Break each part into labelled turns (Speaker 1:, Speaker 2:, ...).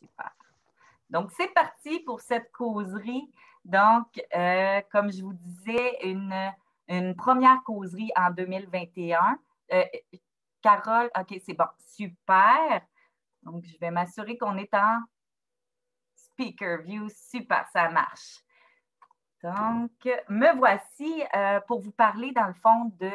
Speaker 1: Super. Donc, c'est parti pour cette causerie. Donc, euh, comme je vous disais, une, première causerie en 2021. Euh, Carole, OK, c'est bon, super. Donc, je vais m'assurer qu'on est en speaker view. Super, ça marche. Donc, me voici euh, pour vous parler, dans le fond, de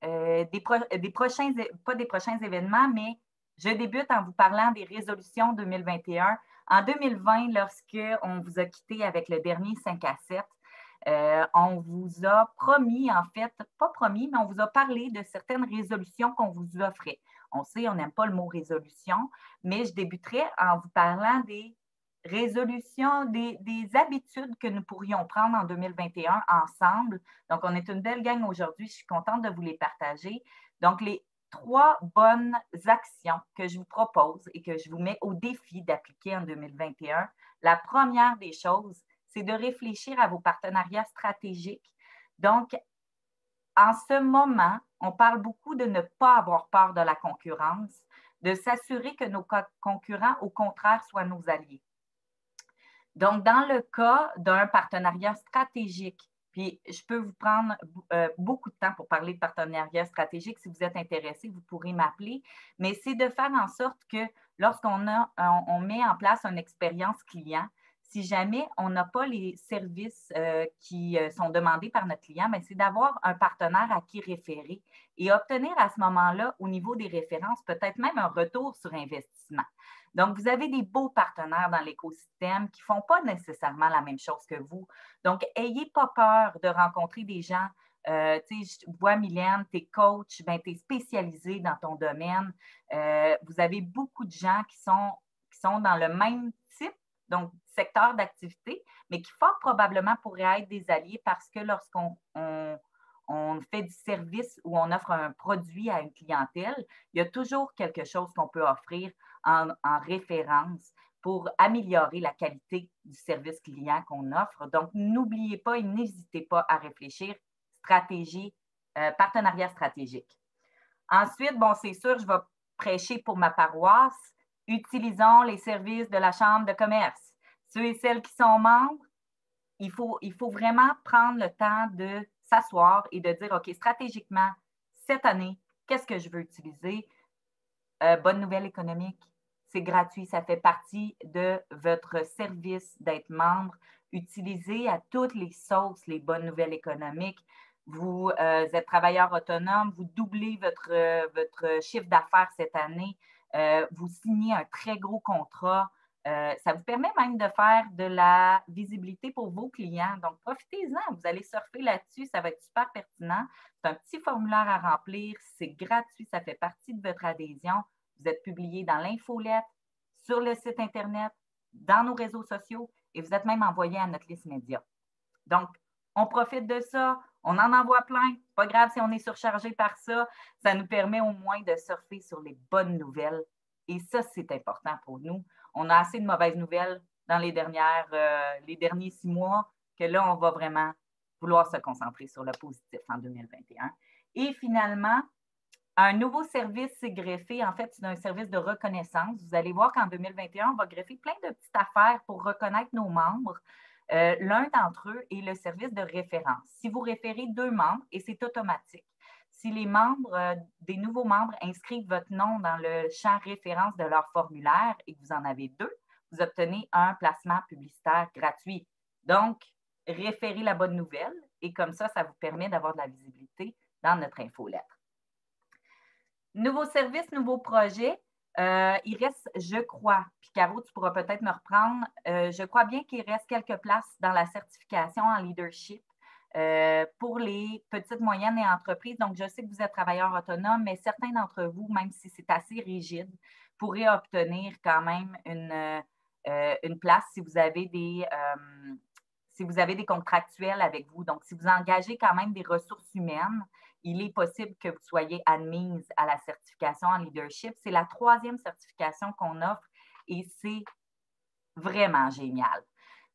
Speaker 1: des, des, prochains, pas des prochains événements, mais je débute en vous parlant des résolutions 2021. En 2020, lorsqu'on vous a quitté avec le dernier 5 à 7, euh, on vous a promis, en fait, pas promis, mais on vous a parlé de certaines résolutions qu'on vous offrait. On sait, on n'aime pas le mot résolution, mais je débuterai en vous parlant des résolutions, des, habitudes que nous pourrions prendre en 2021 ensemble. Donc, on est une belle gang aujourd'hui. Je suis contente de vous les partager. Donc, les trois bonnes actions que je vous propose et que je vous mets au défi d'appliquer en 2021. La première des choses, c'est de réfléchir à vos partenariats stratégiques. Donc, en ce moment, on parle beaucoup de ne pas avoir peur de la concurrence, de s'assurer que nos concurrents, au contraire, soient nos alliés. Donc, dans le cas d'un partenariat stratégique, je peux vous prendre euh, beaucoup de temps pour parler de partenariat stratégique. Si vous êtes intéressé, vous pourrez m'appeler. Mais c'est de faire en sorte que lorsqu'on on met en place une expérience client, si jamais on n'a pas les services euh, qui euh, sont demandés par notre client, ben, c'est d'avoir un partenaire à qui référer et obtenir à ce moment-là, au niveau des références, peut-être même un retour sur investissement. Donc, vous avez des beaux partenaires dans l'écosystème qui ne font pas nécessairement la même chose que vous. Donc, ayez pas peur de rencontrer des gens. Euh, je vois, Mylène, tu es coach, ben, tu es spécialisé dans ton domaine. vous avez beaucoup de gens qui sont, qui sont dans le même type donc secteur d'activité, mais qui fort probablement pourraient être des alliés parce que lorsqu'on on, fait du service ou on offre un produit à une clientèle, il y a toujours quelque chose qu'on peut offrir en, en, référence pour améliorer la qualité du service client qu'on offre. Donc, n'oubliez pas et n'hésitez pas à réfléchir stratégie, euh, partenariat stratégique. Ensuite, bon, c'est sûr, je vais prêcher pour ma paroisse utilisons les services de la Chambre de commerce. Ceux et celles qui sont membres, il faut, vraiment prendre le temps de s'asseoir et de dire, OK, stratégiquement, cette année, qu'est-ce que je veux utiliser? Euh, bonne nouvelle économique, c'est gratuit, ça fait partie de votre service d'être membre. Utilisez à toutes les sauces les bonnes nouvelles économiques. Vous euh, êtes travailleur autonome, vous doublez votre, euh, chiffre d'affaires cette année. Vous signez un très gros contrat. Euh, ça vous permet même de faire de la visibilité pour vos clients. Donc, profitez-en. Vous allez surfer là-dessus. Ça va être super pertinent. C'est un petit formulaire à remplir. C'est gratuit. Ça fait partie de votre adhésion. Vous êtes publié dans l'infolette, sur le site Internet, dans nos réseaux sociaux et vous êtes même envoyé à notre liste média. Donc, on profite de ça. On en envoie plein. Pas grave si on est surchargé par ça. Ça nous permet au moins de surfer sur les bonnes nouvelles. Et ça, c'est important pour nous. On a assez de mauvaises nouvelles dans euh, les derniers six mois que là, on va vraiment vouloir se concentrer sur le positif en 2021. Et finalement, un nouveau service s'est greffé. En fait, c'est un service de reconnaissance. Vous allez voir qu'en 2021, on va greffer plein de petites affaires pour reconnaître nos membres. Euh, l'un d'entre eux est le service de référence. Si vous référez deux membres, et c'est automatique, si les membres, euh, des nouveaux membres inscrivent votre nom dans le champ référence de leur formulaire et que vous en avez deux, vous obtenez un placement publicitaire gratuit. Donc, référez la bonne nouvelle et comme ça, ça vous permet d'avoir de la visibilité dans notre infolettre. Nouveau service, nouveau projet. Euh, il reste, je crois, puis Caro, tu pourras peut-être me reprendre, euh, je crois bien qu'il reste quelques places dans la certification en leadership euh, pour les petites, moyennes et entreprises. Donc, je sais que vous êtes travailleur autonome, mais certains d'entre vous, même si c'est assez rigide, pourraient obtenir quand même une, une place si vous avez des si vous avez des contractuels avec vous. Donc, si vous engagez quand même des ressources humaines, il est possible que vous soyez admise à la certification en leadership. C'est la troisième certification qu'on offre et c'est vraiment génial.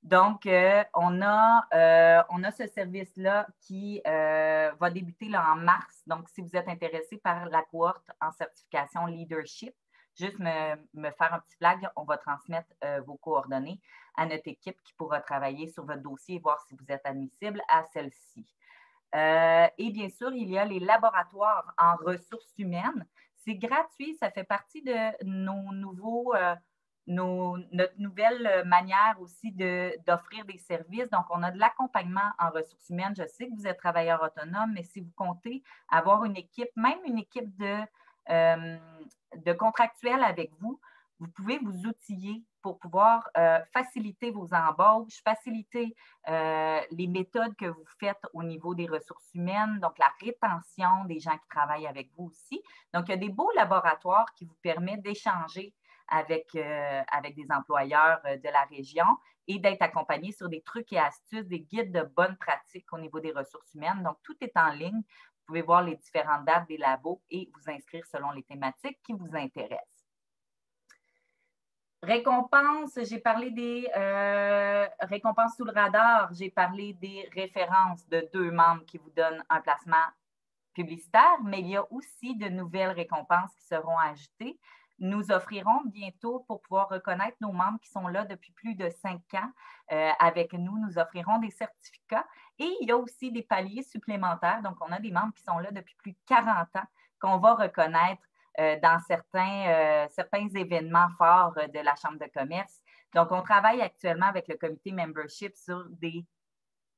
Speaker 1: Donc, euh, on, a, euh, on a ce service-là qui euh, va débuter en mars. Donc, si vous êtes intéressé par la cohorte en certification leadership, juste me, faire un petit flag. On va transmettre vos coordonnées à notre équipe qui pourra travailler sur votre dossier et voir si vous êtes admissible à celle-ci. et bien sûr, il y a les laboratoires en ressources humaines. C'est gratuit, ça fait partie de nos nouveaux notre nouvelle euh, manière aussi d'offrir des services. Donc, on a de l'accompagnement en ressources humaines. Je sais que vous êtes travailleur autonome, mais si vous comptez avoir une équipe, même une équipe de, euh, de contractuels avec vous, vous pouvez vous outiller pour pouvoir euh, faciliter vos embauches, faciliter les méthodes que vous faites au niveau des ressources humaines, donc la rétention des gens qui travaillent avec vous aussi. Donc, il y a des beaux laboratoires qui vous permettent d'échanger avec, euh, avec des employeurs euh, de la région et d'être accompagné sur des trucs et astuces, des guides de bonnes pratiques au niveau des ressources humaines. Donc, tout est en ligne. Vous pouvez voir les différentes dates des labos et vous inscrire selon les thématiques qui vous intéressent. Récompenses, j'ai parlé des euh, récompenses sous le radar, j'ai parlé des références de deux membres qui vous donnent un placement publicitaire, mais il y a aussi de nouvelles récompenses qui seront ajoutées nous offrirons bientôt pour pouvoir reconnaître nos membres qui sont là depuis plus de cinq ans euh, avec nous. Nous offrirons des certificats et il y a aussi des paliers supplémentaires. Donc, on a des membres qui sont là depuis plus de 40 ans qu'on va reconnaître euh, dans certains, euh, certains événements forts de la Chambre de commerce. Donc, on travaille actuellement avec le comité membership sur des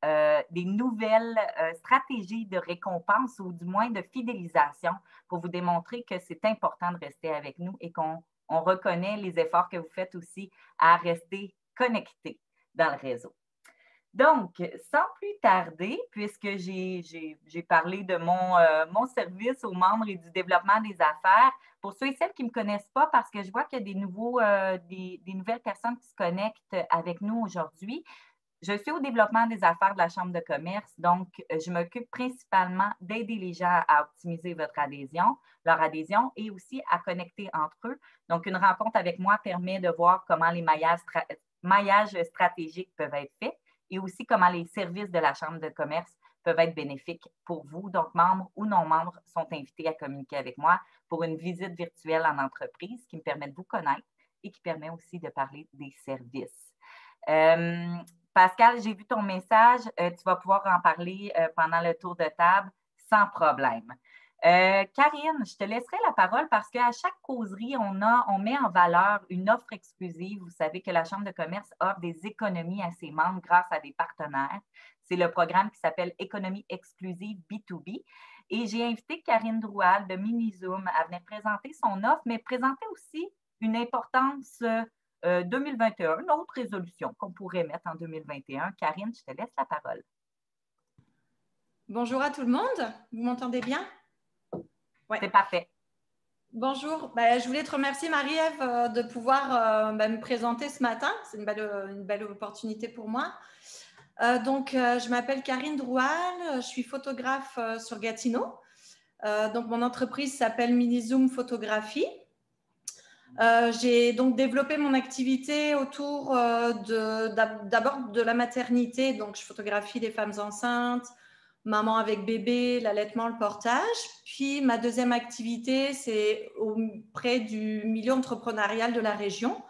Speaker 1: euh, des nouvelles euh, stratégies de récompense ou du moins de fidélisation pour vous démontrer que c'est important de rester avec nous et qu'on reconnaît les efforts que vous faites aussi à rester connecté dans le réseau. Donc, sans plus tarder, puisque j'ai parlé de mon, euh, mon, service aux membres et du développement des affaires, pour ceux et celles qui ne me connaissent pas, parce que je vois qu'il y a des, nouveaux, des, nouvelles personnes qui se connectent avec nous aujourd'hui, je suis au développement des affaires de la Chambre de commerce, donc euh, je m'occupe principalement d'aider les gens à optimiser votre adhésion, leur adhésion et aussi à connecter entre eux. Donc, une rencontre avec moi permet de voir comment les maillages, stratégiques peuvent être faits et aussi comment les services de la Chambre de commerce peuvent être bénéfiques pour vous. Donc, membres ou non-membres sont invités à communiquer avec moi pour une visite virtuelle en entreprise qui me permet de vous connaître et qui permet aussi de parler des services. Euh, Pascal, j'ai vu ton message. Euh, tu vas pouvoir en parler euh, pendant le tour de table sans problème. Euh, Karine, je te laisserai la parole parce qu'à chaque causerie, on, on met en valeur une offre exclusive. Vous savez que la Chambre de commerce offre des économies à ses membres grâce à des partenaires. C'est le programme qui s'appelle Économie exclusive B2B. Et j'ai invité Karine Droual de MiniZoom à venir présenter son offre, mais présenter aussi une importance 2021, euh, une autre résolution qu'on pourrait mettre en 2021. Karine, je te laisse la parole.
Speaker 2: Bonjour à tout le monde. Vous m'entendez bien?
Speaker 1: Oui. C'est parfait.
Speaker 2: Bonjour. Ben, je voulais te remercier, Marie-Ève, euh, de pouvoir euh, ben, me présenter ce matin. C'est une belle, opportunité pour moi. donc, je m'appelle Karine Droual. Je suis photographe sur Gatineau. donc, mon entreprise s'appelle Minizoom Photographie. Euh, j'ai donc développé mon activité autour euh, d'abord de, la maternité. Donc, je photographie les femmes enceintes, maman avec bébé, l'allaitement, le portage. Puis, ma deuxième activité, c'est auprès du milieu entrepreneurial de la région.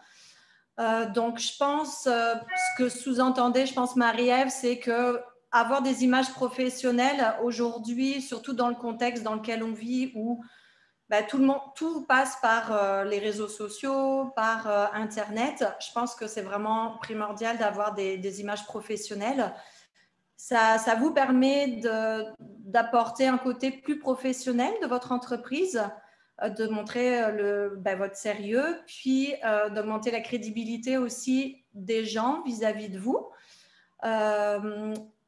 Speaker 2: Euh, donc, je pense, ce que sous-entendait, je pense, Marie-Ève, c'est que avoir des images professionnelles aujourd'hui, surtout dans le contexte dans lequel on vit, où bah, tout, le monde, tout passe par euh, les réseaux sociaux, par euh, Internet. Je pense que c'est vraiment primordial d'avoir des, images professionnelles. Ça, vous permet d'apporter un côté plus professionnel de votre entreprise, euh, de montrer bah, votre sérieux, puis d'augmenter la crédibilité aussi des gens vis-à-vis de vous.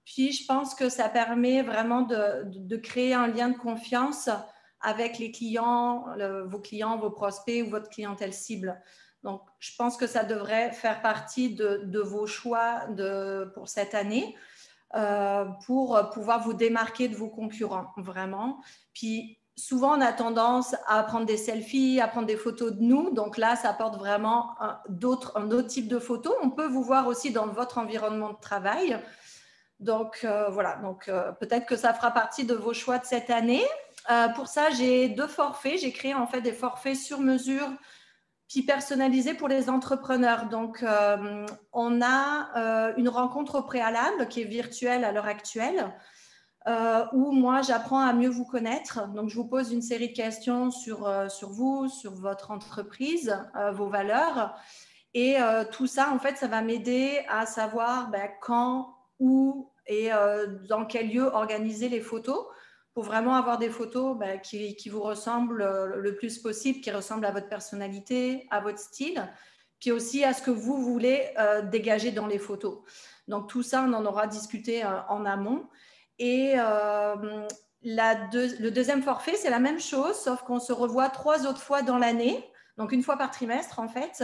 Speaker 2: puis je pense que ça permet vraiment de créer un lien de confiance avec les clients, vos clients, vos prospects ou votre clientèle cible. Donc, je pense que ça devrait faire partie de, vos choix pour cette année euh, pour pouvoir vous démarquer de vos concurrents, vraiment. Puis, souvent, on a tendance à prendre des selfies, à prendre des photos de nous. Donc là, ça apporte vraiment un, autre, un autre type de photos. On peut vous voir aussi dans votre environnement de travail. Donc, euh, voilà. Donc, euh, peut-être que ça fera partie de vos choix de cette année. Euh, pour ça, j'ai deux forfaits. J'ai créé en fait des forfaits sur mesure puis personnalisé pour les entrepreneurs. Donc, euh, on a euh, une rencontre au préalable qui est virtuelle à l'heure actuelle, où moi, j'apprends à mieux vous connaître. Donc, je vous pose une série de questions sur, sur vous, sur votre entreprise, vos valeurs. Et tout ça, en fait, ça va m'aider à savoir ben, quand, où et dans quel lieu organiser les photos pour vraiment avoir des photos bah, qui, vous ressemblent euh, le plus possible, qui ressemblent à votre personnalité, à votre style, puis aussi à ce que vous voulez euh, dégager dans les photos. Donc tout ça, on en aura discuté euh, en amont. Et le deuxième forfait, c'est la même chose, sauf qu'on se revoit trois autres fois dans l'année, donc une fois par trimestre en fait,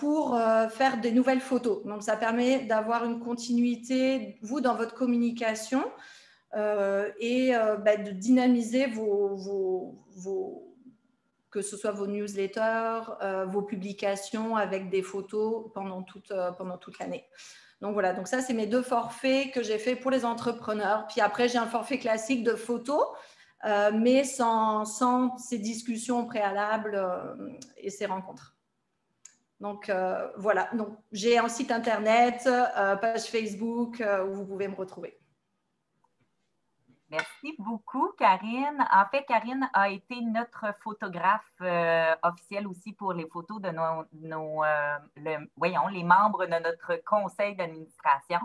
Speaker 2: pour faire des nouvelles photos. Donc ça permet d'avoir une continuité, vous, dans votre communication. Euh, et euh, bah, de dynamiser vos, que ce soit vos newsletters, euh, vos publications avec des photos pendant toute, l'année. Donc voilà, donc ça, c'est mes deux forfaits que j'ai fait pour les entrepreneurs. Puis après, j'ai un forfait classique de photos, mais sans, sans, ces discussions préalables et ces rencontres. Donc voilà, donc j'ai un site internet, page Facebook où vous pouvez me retrouver.
Speaker 1: Merci beaucoup, Karine. En fait, Karine a été notre photographe euh, officielle aussi pour les photos de nos, euh, voyons, les membres de notre conseil d'administration.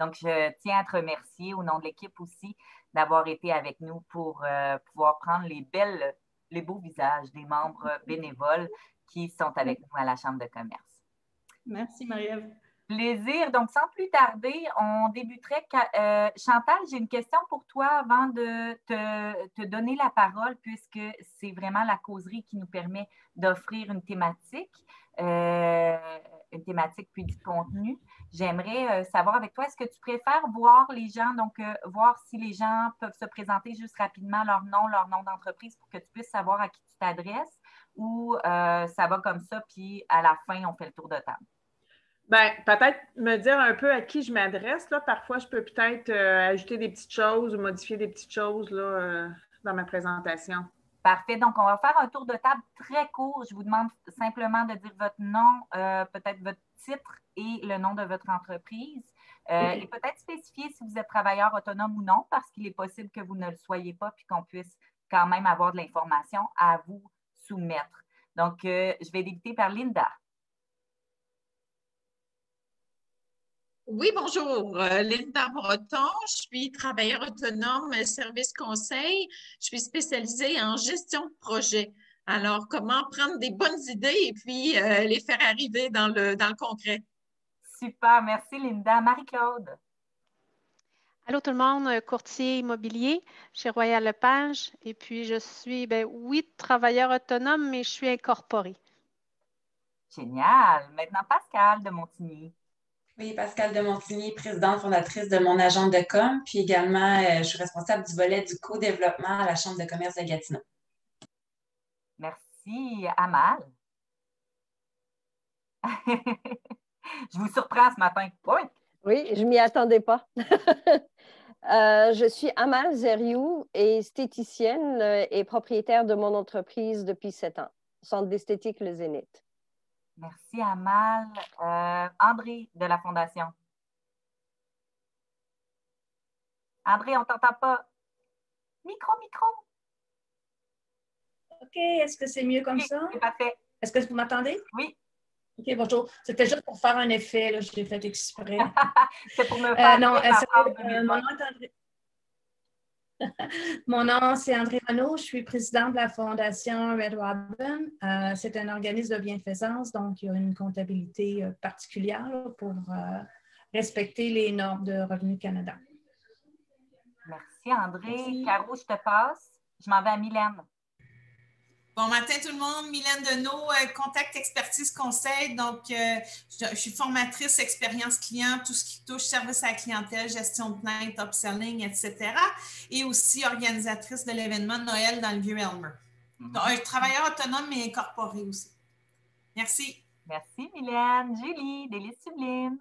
Speaker 1: Donc, je tiens à te remercier au nom de l'équipe aussi d'avoir été avec nous pour euh, pouvoir prendre les belles, les beaux visages des membres bénévoles qui sont avec nous à la Chambre de commerce.
Speaker 2: Merci, Marie-Ève.
Speaker 1: Plaisir. Donc, sans plus tarder, on débuterait. Euh, Chantal, j'ai une question pour toi avant de te, donner la parole, puisque c'est vraiment la causerie qui nous permet d'offrir une thématique, euh, une thématique puis du contenu. J'aimerais euh, savoir avec toi, est-ce que tu préfères voir les gens, donc voir si les gens peuvent se présenter juste rapidement leur nom, leur nom d'entreprise pour que tu puisses savoir à qui tu t'adresses, ou ça va comme ça, puis à la fin, on fait le tour de table?
Speaker 3: Ben, peut-être me dire un peu à qui je m'adresse. Là. Parfois, je peux peut-être euh, ajouter des petites choses ou modifier des petites choses là, euh, dans ma présentation.
Speaker 1: Parfait. Donc, on va faire un tour de table très court. Je vous demande simplement de dire votre nom, euh, peut-être votre titre et le nom de votre entreprise. Et peut-être spécifier si vous êtes travailleur autonome ou non, parce qu'il est possible que vous ne le soyez pas, puis qu'on puisse quand même avoir de l'information à vous soumettre. Donc, je vais débuter par Linda.
Speaker 4: Oui, bonjour. Euh, Linda Breton, je suis travailleur autonome service conseil. Je suis spécialisée en gestion de projet. Alors, comment prendre des bonnes idées et puis euh, les faire arriver dans le, dans le concret?
Speaker 1: Super, merci Linda. Marie-Claude.
Speaker 5: Allô tout le monde, courtier immobilier chez Royal Lepage. Et puis, je suis, ben oui, travailleur autonome, mais je suis incorporée.
Speaker 1: Génial. Maintenant, Pascal de Montigny.
Speaker 6: Oui, Pascal de Montigny, présidente fondatrice de mon agent de com, puis également, euh, je suis responsable du volet du co-développement à la Chambre de commerce de Gatineau.
Speaker 1: Merci, Amal. je vous surprends ce matin. Oui,
Speaker 7: oui je ne m'y attendais pas. Euh, je suis Amal Zeriou, esthéticienne euh, et propriétaire de mon entreprise depuis sept ans, Centre d'esthétique Le Zénith.
Speaker 1: Merci, Amal. Euh, André de la Fondation. André, on ne t'entend pas. Micro, micro.
Speaker 8: OK, est-ce que c'est mieux comme ça?
Speaker 1: C'est parfait.
Speaker 8: Est-ce que vous m'entendez?
Speaker 1: Oui.
Speaker 8: OK, bonjour. C'était juste pour faire un effet, je l'ai fait exprès.
Speaker 1: c'est pour me faire. Euh, non,
Speaker 8: euh, mon nom est André. Mon nom, c'est André Renaud. Je suis présidente de la Fondation Red Robin. Euh, c'est un organisme de bienfaisance, donc il y a une comptabilité euh, particulière pour euh, respecter les normes de Revenu Canada.
Speaker 1: Merci, André. Caro, je te passe. Je m'en vais à Mylène.
Speaker 9: Bon matin tout le monde, Mylène Deneau, euh, Contact Expertise Conseil. Donc, euh, je, suis formatrice expérience client, tout ce qui touche service à la clientèle, gestion de plainte, upselling, etc. Et aussi organisatrice de l'événement de Noël dans le Vieux-Elmer. Mhm. Donc, un travailleur autonome mais incorporé aussi. Merci.
Speaker 1: Merci Mylène. Julie, Délice Sublime.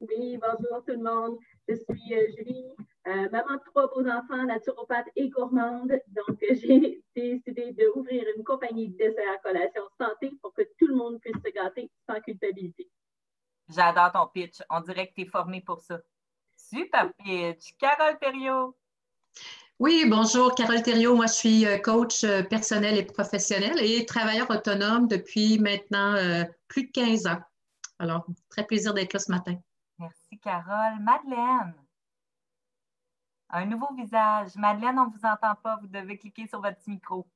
Speaker 10: Oui, bonjour tout le monde. Je suis euh, Julie euh, maman de trois beaux enfants, naturopathe et gourmande. Donc, j'ai décidé d'ouvrir une compagnie de dessert à collation santé pour que tout le monde puisse se gâter sans culpabilité.
Speaker 1: J'adore ton pitch. On dirait que tu es formé pour ça. Super pitch. Carole Thériault.
Speaker 11: Oui, bonjour, Carole Thériault. Moi, je suis euh, coach euh, personnel et professionnel et travailleur autonome depuis maintenant plus de 15 ans. Alors, très plaisir d'être là ce matin.
Speaker 1: Merci, Carole. Madeleine. Un nouveau visage. Madeleine, on ne vous entend pas. Vous devez cliquer sur votre micro.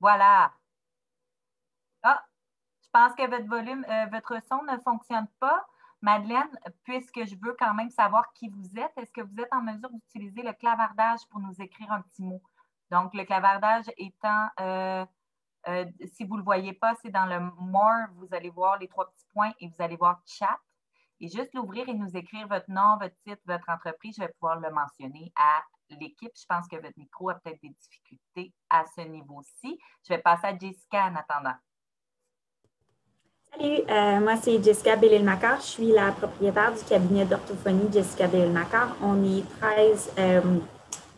Speaker 1: Voilà. Ah, je pense que votre volume, euh, votre son ne fonctionne pas. Madeleine, puisque je veux quand même savoir qui vous êtes, est-ce que vous êtes en mesure d'utiliser le clavardage pour nous écrire un petit mot? Donc, le clavardage étant euh, euh, si vous ne le voyez pas, c'est dans le More, vous allez voir les trois petits points et vous allez voir Chat. Et juste l'ouvrir et nous écrire votre nom, votre titre, votre entreprise, je vais pouvoir le mentionner à l'équipe. Je pense que votre micro a peut-être des difficultés à ce niveau-ci. Je vais passer à Jessica en attendant.
Speaker 12: Salut, euh, moi c'est Jessica Bellil-Macar. Je suis la propriétaire du cabinet d'orthophonie Jessica Bellil-Macar. On est 13, euh,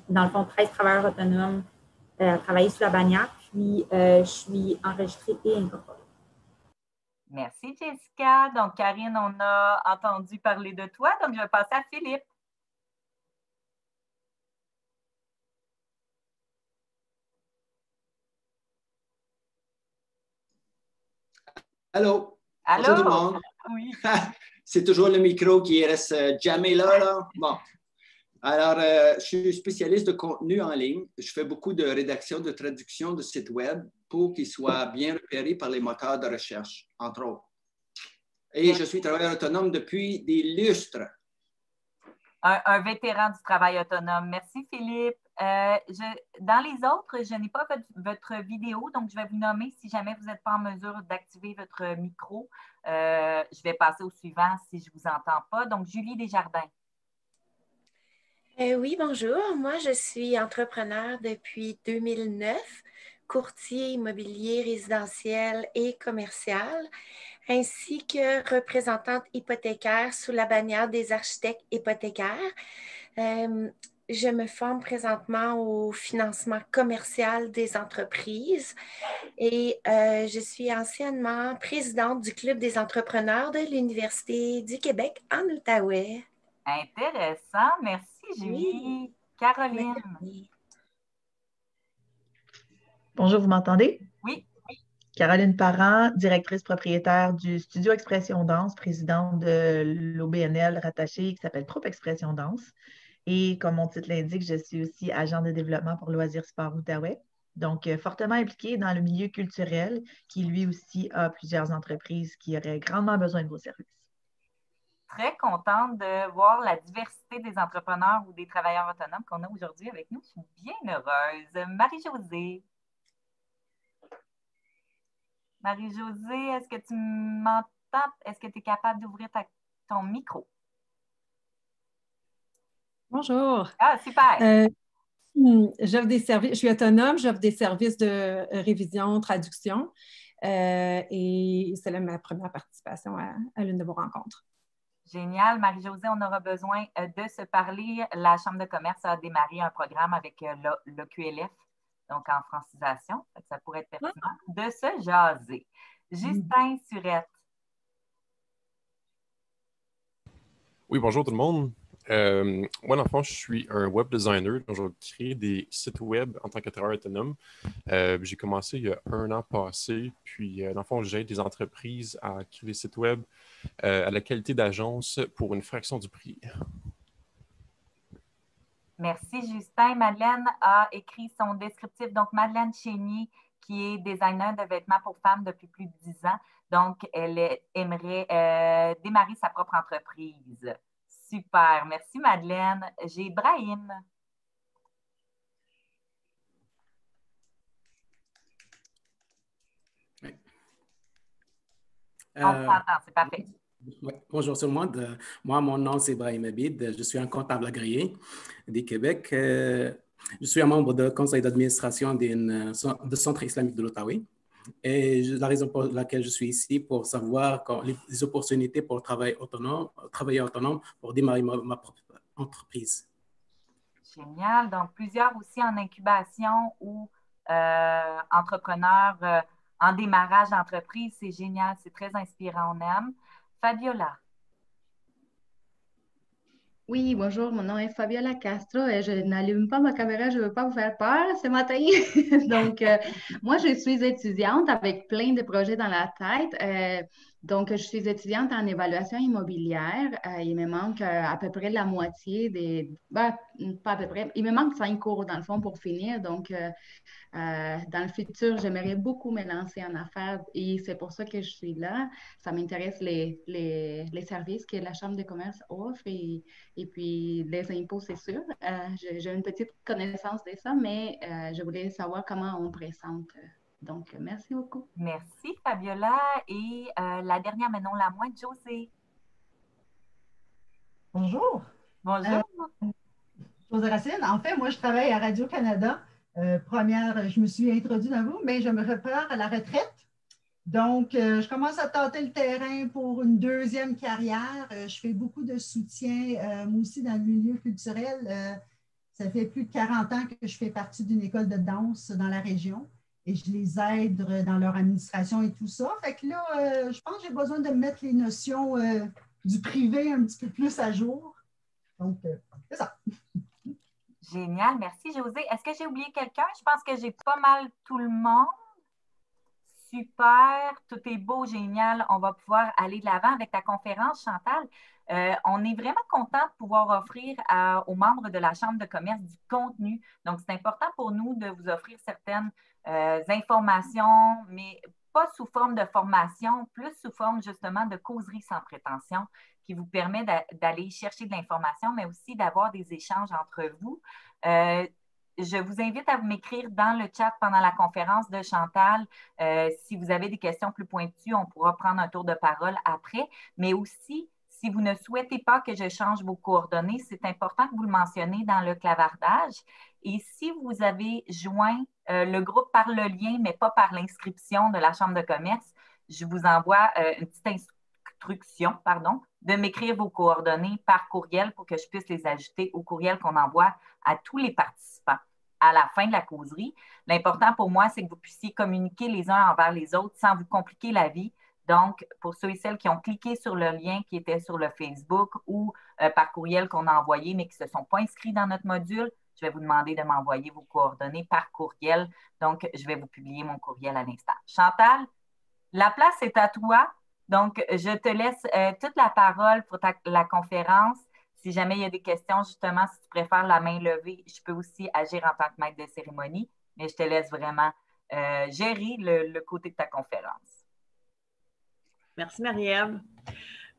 Speaker 12: dans le fond, 13 travailleurs autonomes à travailler sous la bannière puis euh, je suis enregistrée et incorporée.
Speaker 1: Merci, Jessica. Donc, Karine, on a entendu parler de toi, donc je vais passer à Philippe.
Speaker 13: Allô?
Speaker 1: Allô?
Speaker 13: Bonjour tout le monde.
Speaker 1: Oui.
Speaker 13: C'est toujours le micro qui reste euh, jamais là, là. Bon. Alors, euh, je suis spécialiste de contenu en ligne. Je fais beaucoup de rédaction, de traduction de sites web pour qu'ils soient bien repérés par les moteurs de recherche, entre autres. Et je suis travailleur autonome depuis des lustres.
Speaker 1: Un, vétéran du travail autonome. Merci, Philippe. Euh, dans les autres, je n'ai pas votre, vidéo, donc je vais vous nommer si jamais vous n'êtes pas en mesure d'activer votre micro. Euh, je vais passer au suivant si je ne vous entends pas. Donc, Julie Desjardins.
Speaker 14: Euh, oui, bonjour. Moi, je suis entrepreneur depuis 2009, courtier immobilier résidentiel et commercial, ainsi que représentante hypothécaire sous la bannière des architectes hypothécaires. Euh, je me forme présentement au financement commercial des entreprises et euh, je suis anciennement présidente du Club des entrepreneurs de l'Université du Québec en Outaouais.
Speaker 1: Intéressant, merci. Julie. Caroline.
Speaker 15: Bonjour, vous m'entendez?
Speaker 1: Oui.
Speaker 15: Caroline Parent, directrice propriétaire du Studio Expression Danse, présidente de l'OBNL rattaché qui s'appelle Troupe Expression Danse. Et comme mon titre l'indique, je suis aussi agent de développement pour Loisirs Sport Outaouais. Donc, euh, fortement impliquée dans le milieu culturel qui, lui aussi, a plusieurs entreprises qui auraient grandement besoin de vos services
Speaker 1: très contente de voir la diversité des entrepreneurs ou des travailleurs autonomes qu'on a aujourd'hui avec nous. Je suis bien heureuse. Marie-Josée. Marie-Josée, est-ce que tu m'entends? Est-ce que tu es capable d'ouvrir ton micro?
Speaker 16: Bonjour.
Speaker 1: Ah, super.
Speaker 16: Euh, hmm, j'offre des services, je suis autonome, j'offre des services de révision, traduction. Euh, et c'est ma première participation à l'une de vos rencontres.
Speaker 1: Génial. Marie-Josée, on aura besoin euh, de se parler. La Chambre de commerce a démarré un programme avec euh, le, QLF, donc en francisation. Ça pourrait être pertinent de se jaser. Justin Surette.
Speaker 17: Oui, bonjour tout le monde. Euh, moi, dans le fond, je suis un web designer. Donc, je vais créer des sites web en tant que travailleur autonome. j'ai commencé il y a un an passé. Puis, dans le fond, j'aide des entreprises à créer des sites web euh, à la qualité d'agence pour une fraction du prix.
Speaker 1: Merci, Justin. Madeleine a écrit son descriptif. Donc, Madeleine Chénier, qui est designer de vêtements pour femmes depuis plus de 10 ans. Donc, elle aimerait euh, démarrer sa propre entreprise. Super. Merci, Madeleine. J'ai Brahim. C'est parfait.
Speaker 18: bonjour tout le monde. Moi, mon nom, c'est Brahim Abid. Je suis un comptable agréé du Québec. Euh, je suis un membre du conseil d'administration du Centre islamique de l'Ottawa. Et la raison pour laquelle je suis ici, pour savoir quand les, opportunités pour travailler autonome, travailler autonome pour démarrer ma, propre entreprise.
Speaker 1: Génial. Donc, plusieurs aussi en incubation ou euh, entrepreneurs euh, en démarrage d'entreprise. C'est génial. C'est très inspirant. On aime. Fabiola.
Speaker 19: Oui, bonjour, mon nom est Fabiola Castro et je n'allume pas ma caméra, je ne veux pas vous faire peur ce matin. Donc, euh, moi, je suis étudiante avec plein de projets dans la tête. Euh, donc, je suis étudiante en évaluation immobilière. Euh, il me manque à peu près la moitié des... Ben, pas à peu près. Il me manque cinq cours, dans le fond, pour finir. Donc, euh, dans le futur, j'aimerais beaucoup me lancer en affaires et c'est pour ça que je suis là. Ça m'intéresse les, les, les, services que la Chambre de commerce offre et, et puis les impôts, c'est sûr. Euh, j'ai une petite connaissance de ça, mais euh, je voulais savoir comment on présente. Donc, merci beaucoup.
Speaker 1: Merci, Fabiola. Et la dernière, mais non la moindre, José.
Speaker 20: Bonjour.
Speaker 1: Bonjour.
Speaker 20: José Racine. En fait, moi, je travaille à Radio-Canada euh, première, je me suis introduite dans vous, mais je me prépare à la retraite. Donc, euh, je commence à tenter le terrain pour une deuxième carrière. Euh, je fais beaucoup de soutien, moi aussi, dans le milieu culturel. ça fait plus de 40 ans que je fais partie d'une école de danse dans la région et je les aide dans leur administration et tout ça. Fait que là, je pense que j'ai besoin de mettre les notions du privé un petit peu plus à jour. Donc, c'est ça.
Speaker 1: Génial, merci José. Est-ce que j'ai oublié quelqu'un? Je pense que j'ai pas mal tout le monde. Super, tout est beau, génial. On va pouvoir aller de l'avant avec ta conférence, Chantal. Euh, on est vraiment content de pouvoir offrir aux membres de la Chambre de commerce du contenu. Donc, c'est important pour nous de vous offrir certaines euh, informations, mais pas sous forme de formation, plus sous forme justement de causerie sans prétention qui vous permet d'aller chercher de l'information, mais aussi d'avoir des échanges entre vous. Euh, je vous invite à m'écrire dans le chat pendant la conférence de Chantal. Euh, si vous avez des questions plus pointues, on pourra prendre un tour de parole après. Mais aussi, si vous ne souhaitez pas que je change vos coordonnées, c'est important que vous le mentionnez dans le clavardage. Et si vous avez joint euh, le groupe par le lien, mais pas par l'inscription de la Chambre de commerce, je vous envoie une petite instruction pardon, de m'écrire vos coordonnées par courriel pour que je puisse les ajouter au courriel qu'on envoie à tous les participants à la fin de la causerie. L'important pour moi, c'est que vous puissiez communiquer les uns envers les autres sans vous compliquer la vie. Donc, pour ceux et celles qui ont cliqué sur le lien qui était sur le Facebook ou euh, par courriel qu'on a envoyé, mais qui ne se sont pas inscrits dans notre module, je vais vous demander de m'envoyer vos coordonnées par courriel. Donc, je vais vous publier mon courriel à l'instant. Chantal, la place est à toi. Donc, je te laisse euh, toute la parole pour la conférence. Si jamais il y a des questions, justement, si tu préfères la main levée, je peux aussi agir en tant que maître de cérémonie, mais je te laisse vraiment euh, gérer le, côté de ta conférence.
Speaker 3: Merci, Marie-Ève.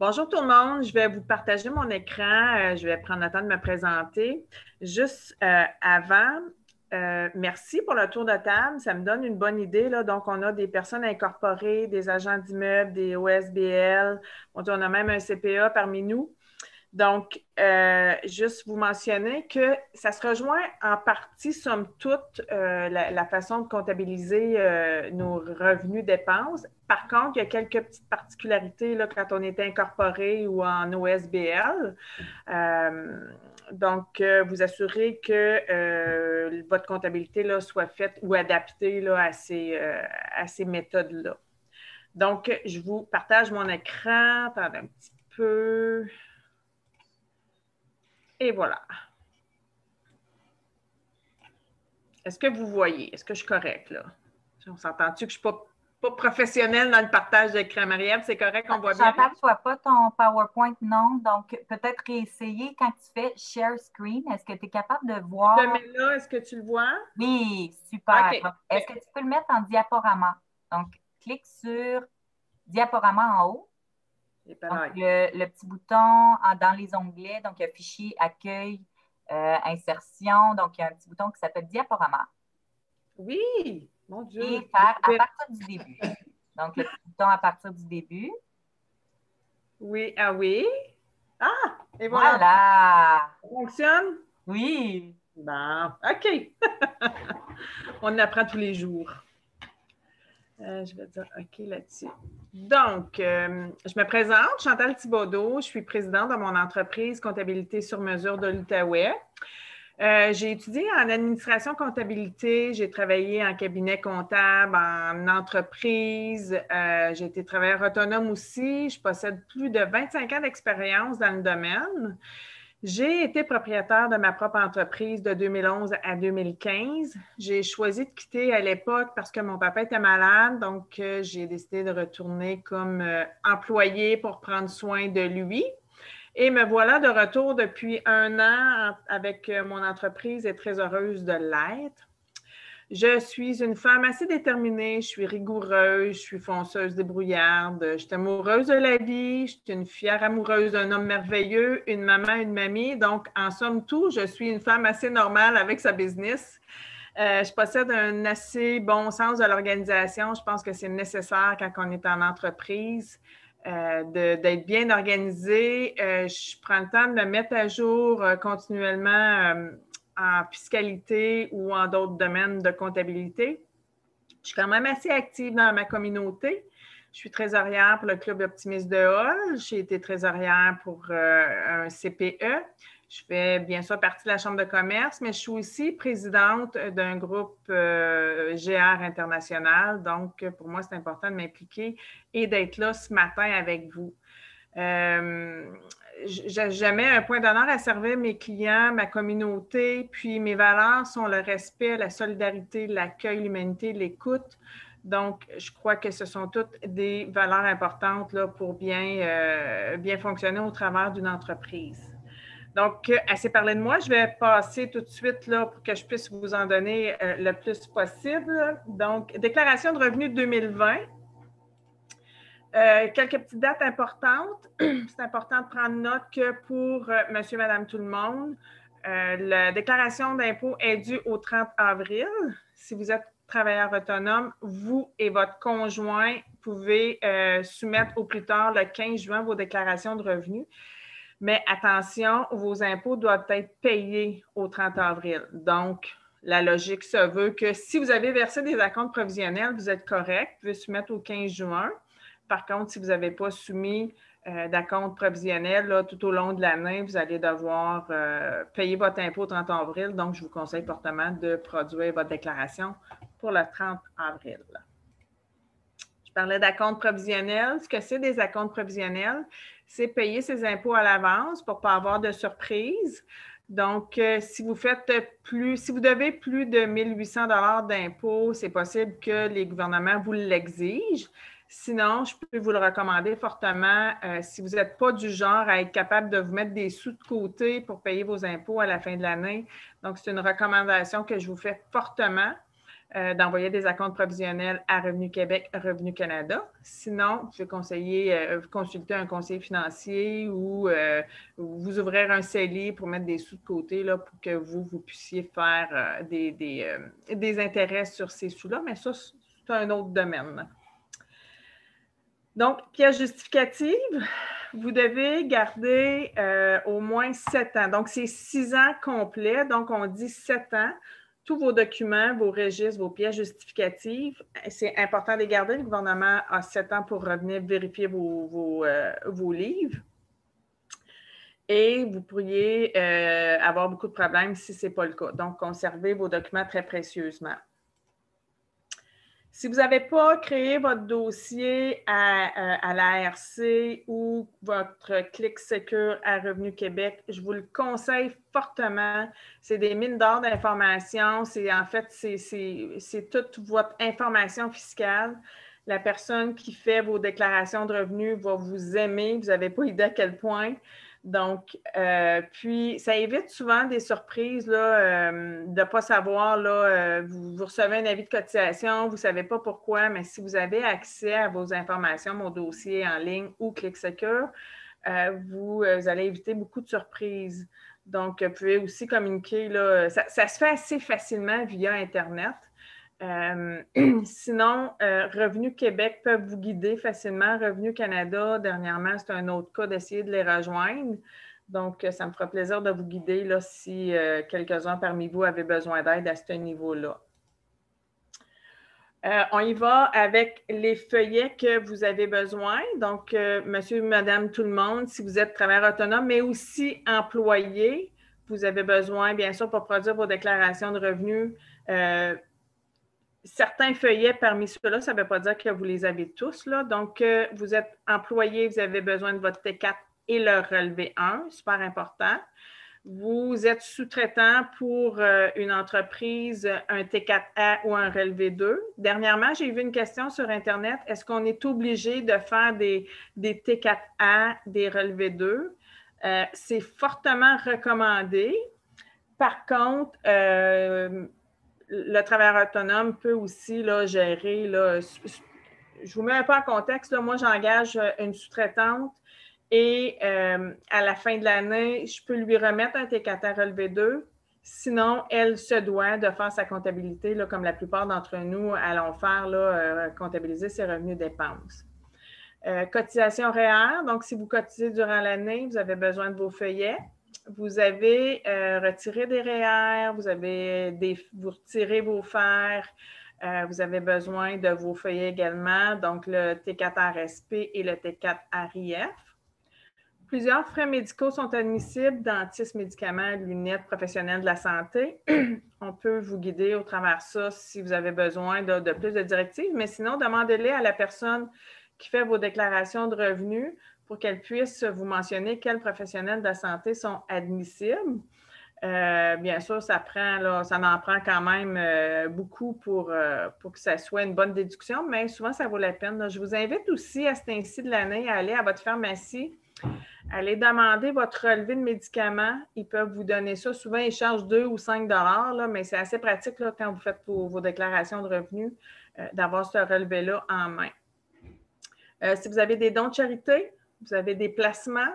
Speaker 3: Bonjour tout le monde, je vais vous partager mon écran. Euh, je vais prendre le temps de me présenter. Juste avant, euh, merci pour le tour de table. Ça me donne une bonne idée. Là. Donc, on a des personnes incorporées, des agents d'immeubles, des OSBL. On, a même un CPA parmi nous. Donc, euh, juste vous mentionner que ça se rejoint en partie, somme toute, euh, la, façon de comptabiliser nos revenus dépenses. Par contre, il y a quelques petites particularités là, quand on est incorporé ou en OSBL donc, euh, vous assurez que euh, votre comptabilité là, soit faite ou adaptée là, à ces, euh, ces méthodes-là. Donc, je vous partage mon écran. Attendez un petit peu. Et voilà. Est-ce que vous voyez? Est-ce que je suis correcte là? On s'entend-tu que je ne suis pas pas professionnel dans le partage d'écran. Marie-Ève, c'est correct, on voit bien?
Speaker 1: Chantal, tu ne vois pas ton PowerPoint, non. Donc, peut-être réessayer quand tu fais Share Screen. Est-ce que tu es capable de voir?
Speaker 3: Je le mets là. Est-ce que tu le vois?
Speaker 1: Oui, super. Est-ce que tu peux le mettre en diaporama? Donc, clique sur diaporama en haut. Le, petit bouton dans les onglets, donc il y a fichier, accueil, euh, insertion. Donc, il y a un petit bouton qui s'appelle diaporama.
Speaker 3: Oui, mon Dieu.
Speaker 1: Et faire à partir du début. Donc, le bouton à partir du début.
Speaker 3: Oui, ah oui. Ah, et voilà.
Speaker 1: Voilà.
Speaker 3: Ça fonctionne?
Speaker 1: Oui.
Speaker 3: Bon, OK. On apprend tous les jours. Euh, je vais dire OK là-dessus. Donc, euh, je me présente, Chantal Thibaudot, je suis présidente de mon entreprise Comptabilité sur mesure de l'Outaouais. Euh, j'ai étudié en administration comptabilité, j'ai travaillé en cabinet comptable, en entreprise, j'ai été travailleur autonome aussi. Je possède plus de 25 ans d'expérience dans le domaine. J'ai été propriétaire de ma propre entreprise de 2011 à 2015. J'ai choisi de quitter à l'époque parce que mon papa était malade, donc euh, j'ai décidé de retourner comme euh, employé pour prendre soin de lui. Et me voilà de retour depuis un an avec euh, mon entreprise et très heureuse de l'être. Je suis une femme assez déterminée, je suis rigoureuse, je suis fonceuse, débrouillarde, je suis amoureuse de la vie, je suis une fière amoureuse d'un homme merveilleux, une maman, une mamie. Donc, en somme tout, je suis une femme assez normale avec sa business. Euh, je possède un assez bon sens de l'organisation. Je pense que c'est nécessaire quand on est en entreprise. Euh, d'être bien organisé. Euh, je prends le temps de me mettre à jour continuellement en fiscalité ou en d'autres domaines de comptabilité. Je suis quand même assez active dans ma communauté. Je suis trésorière pour le Club optimiste de Hall. J'ai été trésorière pour euh, un CPE. Je fais bien sûr partie de la Chambre de commerce, mais je suis aussi présidente d'un groupe euh, GR international. Donc, pour moi, c'est important de m'impliquer et d'être là ce matin avec vous. Euh, jamais un point d'honneur à servir mes clients, ma communauté, puis mes valeurs sont le respect, la solidarité, l'accueil, l'humanité, l'écoute. Donc, je crois que ce sont toutes des valeurs importantes là, pour bien, euh, bien fonctionner au travers d'une entreprise. Donc, assez parlé de moi, je vais passer tout de suite là, pour que je puisse vous en donner euh, le plus possible. Donc, déclaration de revenus 2020. Euh, quelques petites dates importantes. C'est important de prendre note que pour euh, monsieur, madame, tout le monde, euh, la déclaration d'impôt est due au 30 avril. Si vous êtes travailleur autonome, vous et votre conjoint pouvez soumettre au plus tard le 15 juin vos déclarations de revenus. Mais attention, vos impôts doivent être payés au 30 avril. Donc, la logique se veut que si vous avez versé des acomptes provisionnels, vous êtes correct, vous pouvez soumettre au 15 juin. Par contre, si vous n'avez pas soumis euh, d'acompte provisionnel tout au long de l'année, vous allez devoir euh, payer votre impôt au 30 avril. Donc, je vous conseille fortement de produire votre déclaration pour le 30 avril. Je parlais d'acompte provisionnel. Ce que c'est des acomptes provisionnels, c'est payer ses impôts à l'avance pour ne pas avoir de surprise. Donc, euh, si vous faites plus, si vous devez plus de 1800 dollars d'impôts, c'est possible que les gouvernements vous l'exigent. Sinon, je peux vous le recommander fortement euh, si vous n'êtes pas du genre à être capable de vous mettre des sous de côté pour payer vos impôts à la fin de l'année. Donc, c'est une recommandation que je vous fais fortement euh, d'envoyer des accounts provisionnels à Revenu Québec, Revenu Canada. Sinon, je vais conseiller, euh, consulter un conseiller financier ou vous ouvrir un CELI pour mettre des sous de côté là, pour que vous, vous puissiez faire des, des intérêts sur ces sous-là. Mais ça, c'est un autre domaine. Donc, pièce justificative, vous devez garder euh, au moins sept ans. Donc, c'est six ans complets. Donc, on dit sept ans. Tous vos documents, vos registres, vos pièces justificatives, c'est important de les garder. Le gouvernement a sept ans pour revenir vérifier vos, euh, livres. Et vous pourriez euh, avoir beaucoup de problèmes si ce n'est pas le cas. Donc, conservez vos documents très précieusement. Si vous n'avez pas créé votre dossier à, à, l'ARC ou votre Clic Secure à Revenu Québec, je vous le conseille fortement. C'est des mines d'or d'informations. C'est en fait, c'est toute votre information fiscale. La personne qui fait vos déclarations de revenus va vous aimer. Vous n'avez pas idée à quel point. Donc, euh, puis, ça évite souvent des surprises là, euh, de ne pas savoir. Là, euh, vous, recevez un avis de cotisation, vous ne savez pas pourquoi, mais si vous avez accès à vos informations, mon dossier en ligne ou ClickSecure, vous, vous, allez éviter beaucoup de surprises. Donc, vous pouvez aussi communiquer. Là, ça se fait assez facilement via Internet. Euh, sinon, euh, Revenu Québec peuvent vous guider facilement. Revenu Canada, dernièrement, c'est un autre cas d'essayer de les rejoindre. Donc, ça me fera plaisir de vous guider là, si euh, quelques-uns parmi vous avaient besoin d'aide à ce niveau-là. Euh, on y va avec les feuillets que vous avez besoin. Donc, euh, monsieur, madame, tout le monde, si vous êtes travailleur autonome, mais aussi employé, vous avez besoin, bien sûr, pour produire vos déclarations de revenus. Euh, certains feuillets parmi ceux-là, ça ne veut pas dire que vous les avez tous. Donc, vous êtes employé, vous avez besoin de votre T4 et le relevé 1, super important. Vous êtes sous-traitant pour euh, une entreprise, un T4A ou un relevé 2. Dernièrement, j'ai vu une question sur Internet. Est-ce qu'on est obligé de faire des, des T4A, des relevés 2? Euh, c'est fortement recommandé. Par contre, euh, le travailleur autonome peut aussi gérer. Je vous mets un peu en contexte. Moi, j'engage une sous-traitante et euh, à la fin de l'année, je peux lui remettre un T4 relevé 2. Sinon, elle se doit de faire sa comptabilité, comme la plupart d'entre nous allons faire, euh, comptabiliser ses revenus dépenses. Euh, cotisation REER, donc si vous cotisez durant l'année, vous avez besoin de vos feuillets. Vous avez retiré des REER, vous avez des, vous retirez vos fers, vous avez besoin de vos feuillets également, donc le T4 RSP et le T4 RIF. Plusieurs frais médicaux sont admissibles, dentistes, médicaments, lunettes, professionnels de la santé. On peut vous guider au travers de ça si vous avez besoin de, plus de directives, mais sinon, demandez-les à la personne qui fait vos déclarations de revenus pour qu'elle puisse vous mentionner quels professionnels de la santé sont admissibles. Euh, bien sûr, ça prend, ça en prend quand même euh, beaucoup pour, euh, pour que ça soit une bonne déduction, mais souvent, ça vaut la peine. Je vous invite aussi à cet ainsi de l'année à aller à votre pharmacie Allez demander votre relevé de médicaments. Ils peuvent vous donner ça. Souvent, ils chargent 2 ou 5 là, mais c'est assez pratique quand vous faites vos, déclarations de revenus d'avoir ce relevé-là en main. Si vous avez des dons de charité, vous avez des placements,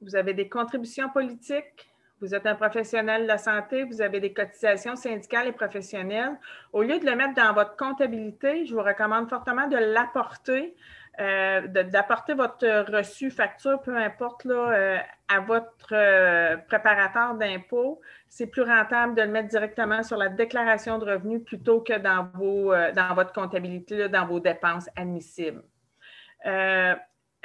Speaker 3: vous avez des contributions politiques, vous êtes un professionnel de la santé, vous avez des cotisations syndicales et professionnelles. Au lieu de le mettre dans votre comptabilité, je vous recommande fortement de l'apporter euh, d'apporter votre reçu, facture, peu importe, là, euh, à votre euh, préparateur d'impôt. C'est plus rentable de le mettre directement sur la déclaration de revenus plutôt que dans, vos, dans votre comptabilité, dans vos dépenses admissibles.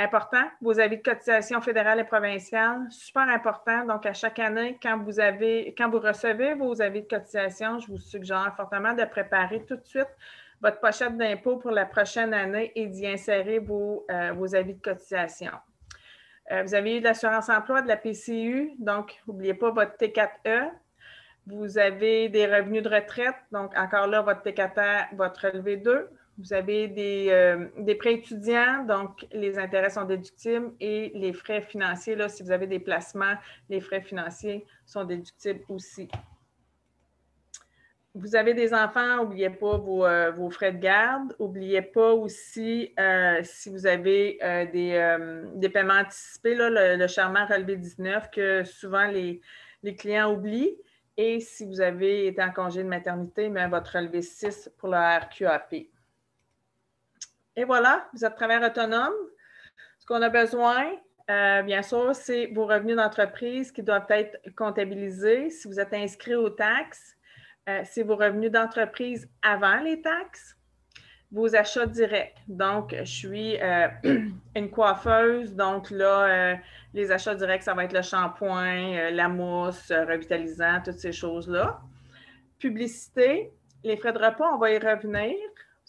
Speaker 3: Important, vos avis de cotisation fédérale et provinciale, super important. Donc, à chaque année, quand vous, avez, quand vous recevez vos avis de cotisation, je vous suggère fortement de préparer tout de suite votre pochette d'impôt pour la prochaine année et d'y insérer vos, euh, avis de cotisation. Euh, vous avez eu de l'assurance emploi, de la PCU, donc n'oubliez pas votre T4E. Vous avez des revenus de retraite, donc encore là, votre T4E, votre relevé 2. Vous avez des, euh, des, prêts étudiants, donc les intérêts sont déductibles et les frais financiers, là, si vous avez des placements, les frais financiers sont déductibles aussi vous avez des enfants, n'oubliez pas euh, vos, frais de garde. N'oubliez pas aussi, euh, si vous avez des, paiements anticipés, le, le, charmant relevé 19 que souvent les, clients oublient. Et si vous avez été en congé de maternité, votre relevé 6 pour le RQAP. Et voilà, vous êtes travailleur autonome. Ce qu'on a besoin, bien sûr, c'est vos revenus d'entreprise qui doivent être comptabilisés. Si vous êtes inscrit aux taxes, euh, c'est vos revenus d'entreprise avant les taxes, vos achats directs. Donc, je suis euh, une coiffeuse, donc là, euh, les achats directs, ça va être le shampoing, la mousse, revitalisant, toutes ces choses-là. Publicité, les frais de repas, on va y revenir.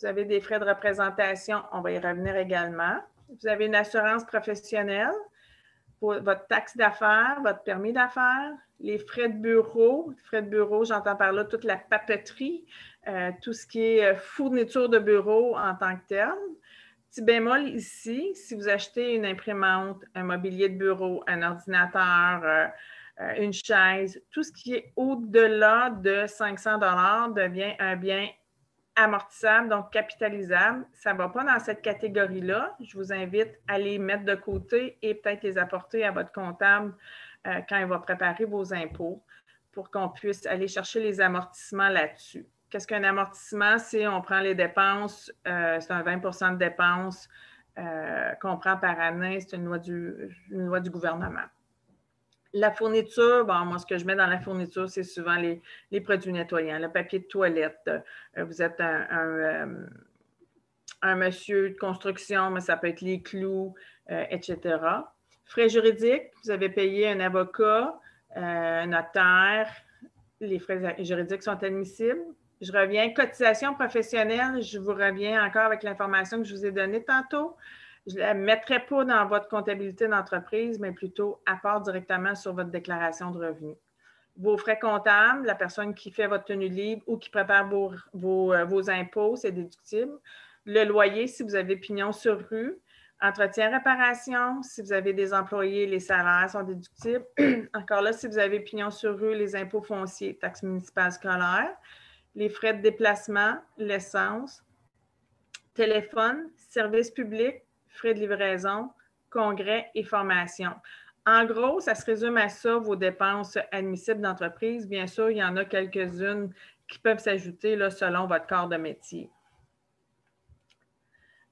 Speaker 3: Vous avez des frais de représentation, on va y revenir également. Vous avez une assurance professionnelle pour votre taxe d'affaires, votre permis d'affaires, les frais de bureau. Frais de bureau, j'entends par là toute la papeterie, euh, tout ce qui est euh, fourniture de bureau en tant que tel. Petit bémol ici, si vous achetez une imprimante, un mobilier de bureau, un ordinateur, euh, une chaise, tout ce qui est au-delà de 500 devient un bien amortissable, donc capitalisable. Ça ne va pas dans cette catégorie-là. Je vous invite à les mettre de côté et peut-être les apporter à votre comptable euh, quand il va préparer vos impôts pour qu'on puisse aller chercher les amortissements là-dessus. Qu'est-ce qu'un amortissement? C'est on prend les dépenses, euh, c'est un 20 de dépenses euh, qu'on prend par année, c'est une loi du, une loi du gouvernement. La fourniture, bon, moi, ce que je mets dans la fourniture, c'est souvent les, produits nettoyants, le papier de toilette. vous êtes un, un monsieur de construction, mais ça peut être les clous, etc. Frais juridiques, vous avez payé un avocat, un notaire, les frais juridiques sont admissibles. Je reviens, cotisation professionnelle, je vous reviens encore avec l'information que je vous ai donnée tantôt. Je ne la mettrai pas dans votre comptabilité d'entreprise, mais plutôt à part directement sur votre déclaration de revenus. Vos frais comptables, la personne qui fait votre tenue libre ou qui prépare vos, euh, vos impôts, c'est déductible. Le loyer, si vous avez pignon sur rue. Entretien, réparation, si vous avez des employés, les salaires sont déductibles. Encore là, si vous avez pignon sur rue, les impôts fonciers, taxes municipales scolaires, les frais de déplacement, l'essence, téléphone, services publics, frais de livraison, congrès et formation. En gros, ça se résume à ça, vos dépenses admissibles d'entreprise. Bien sûr, il y en a quelques-unes qui peuvent s'ajouter selon votre corps de métier.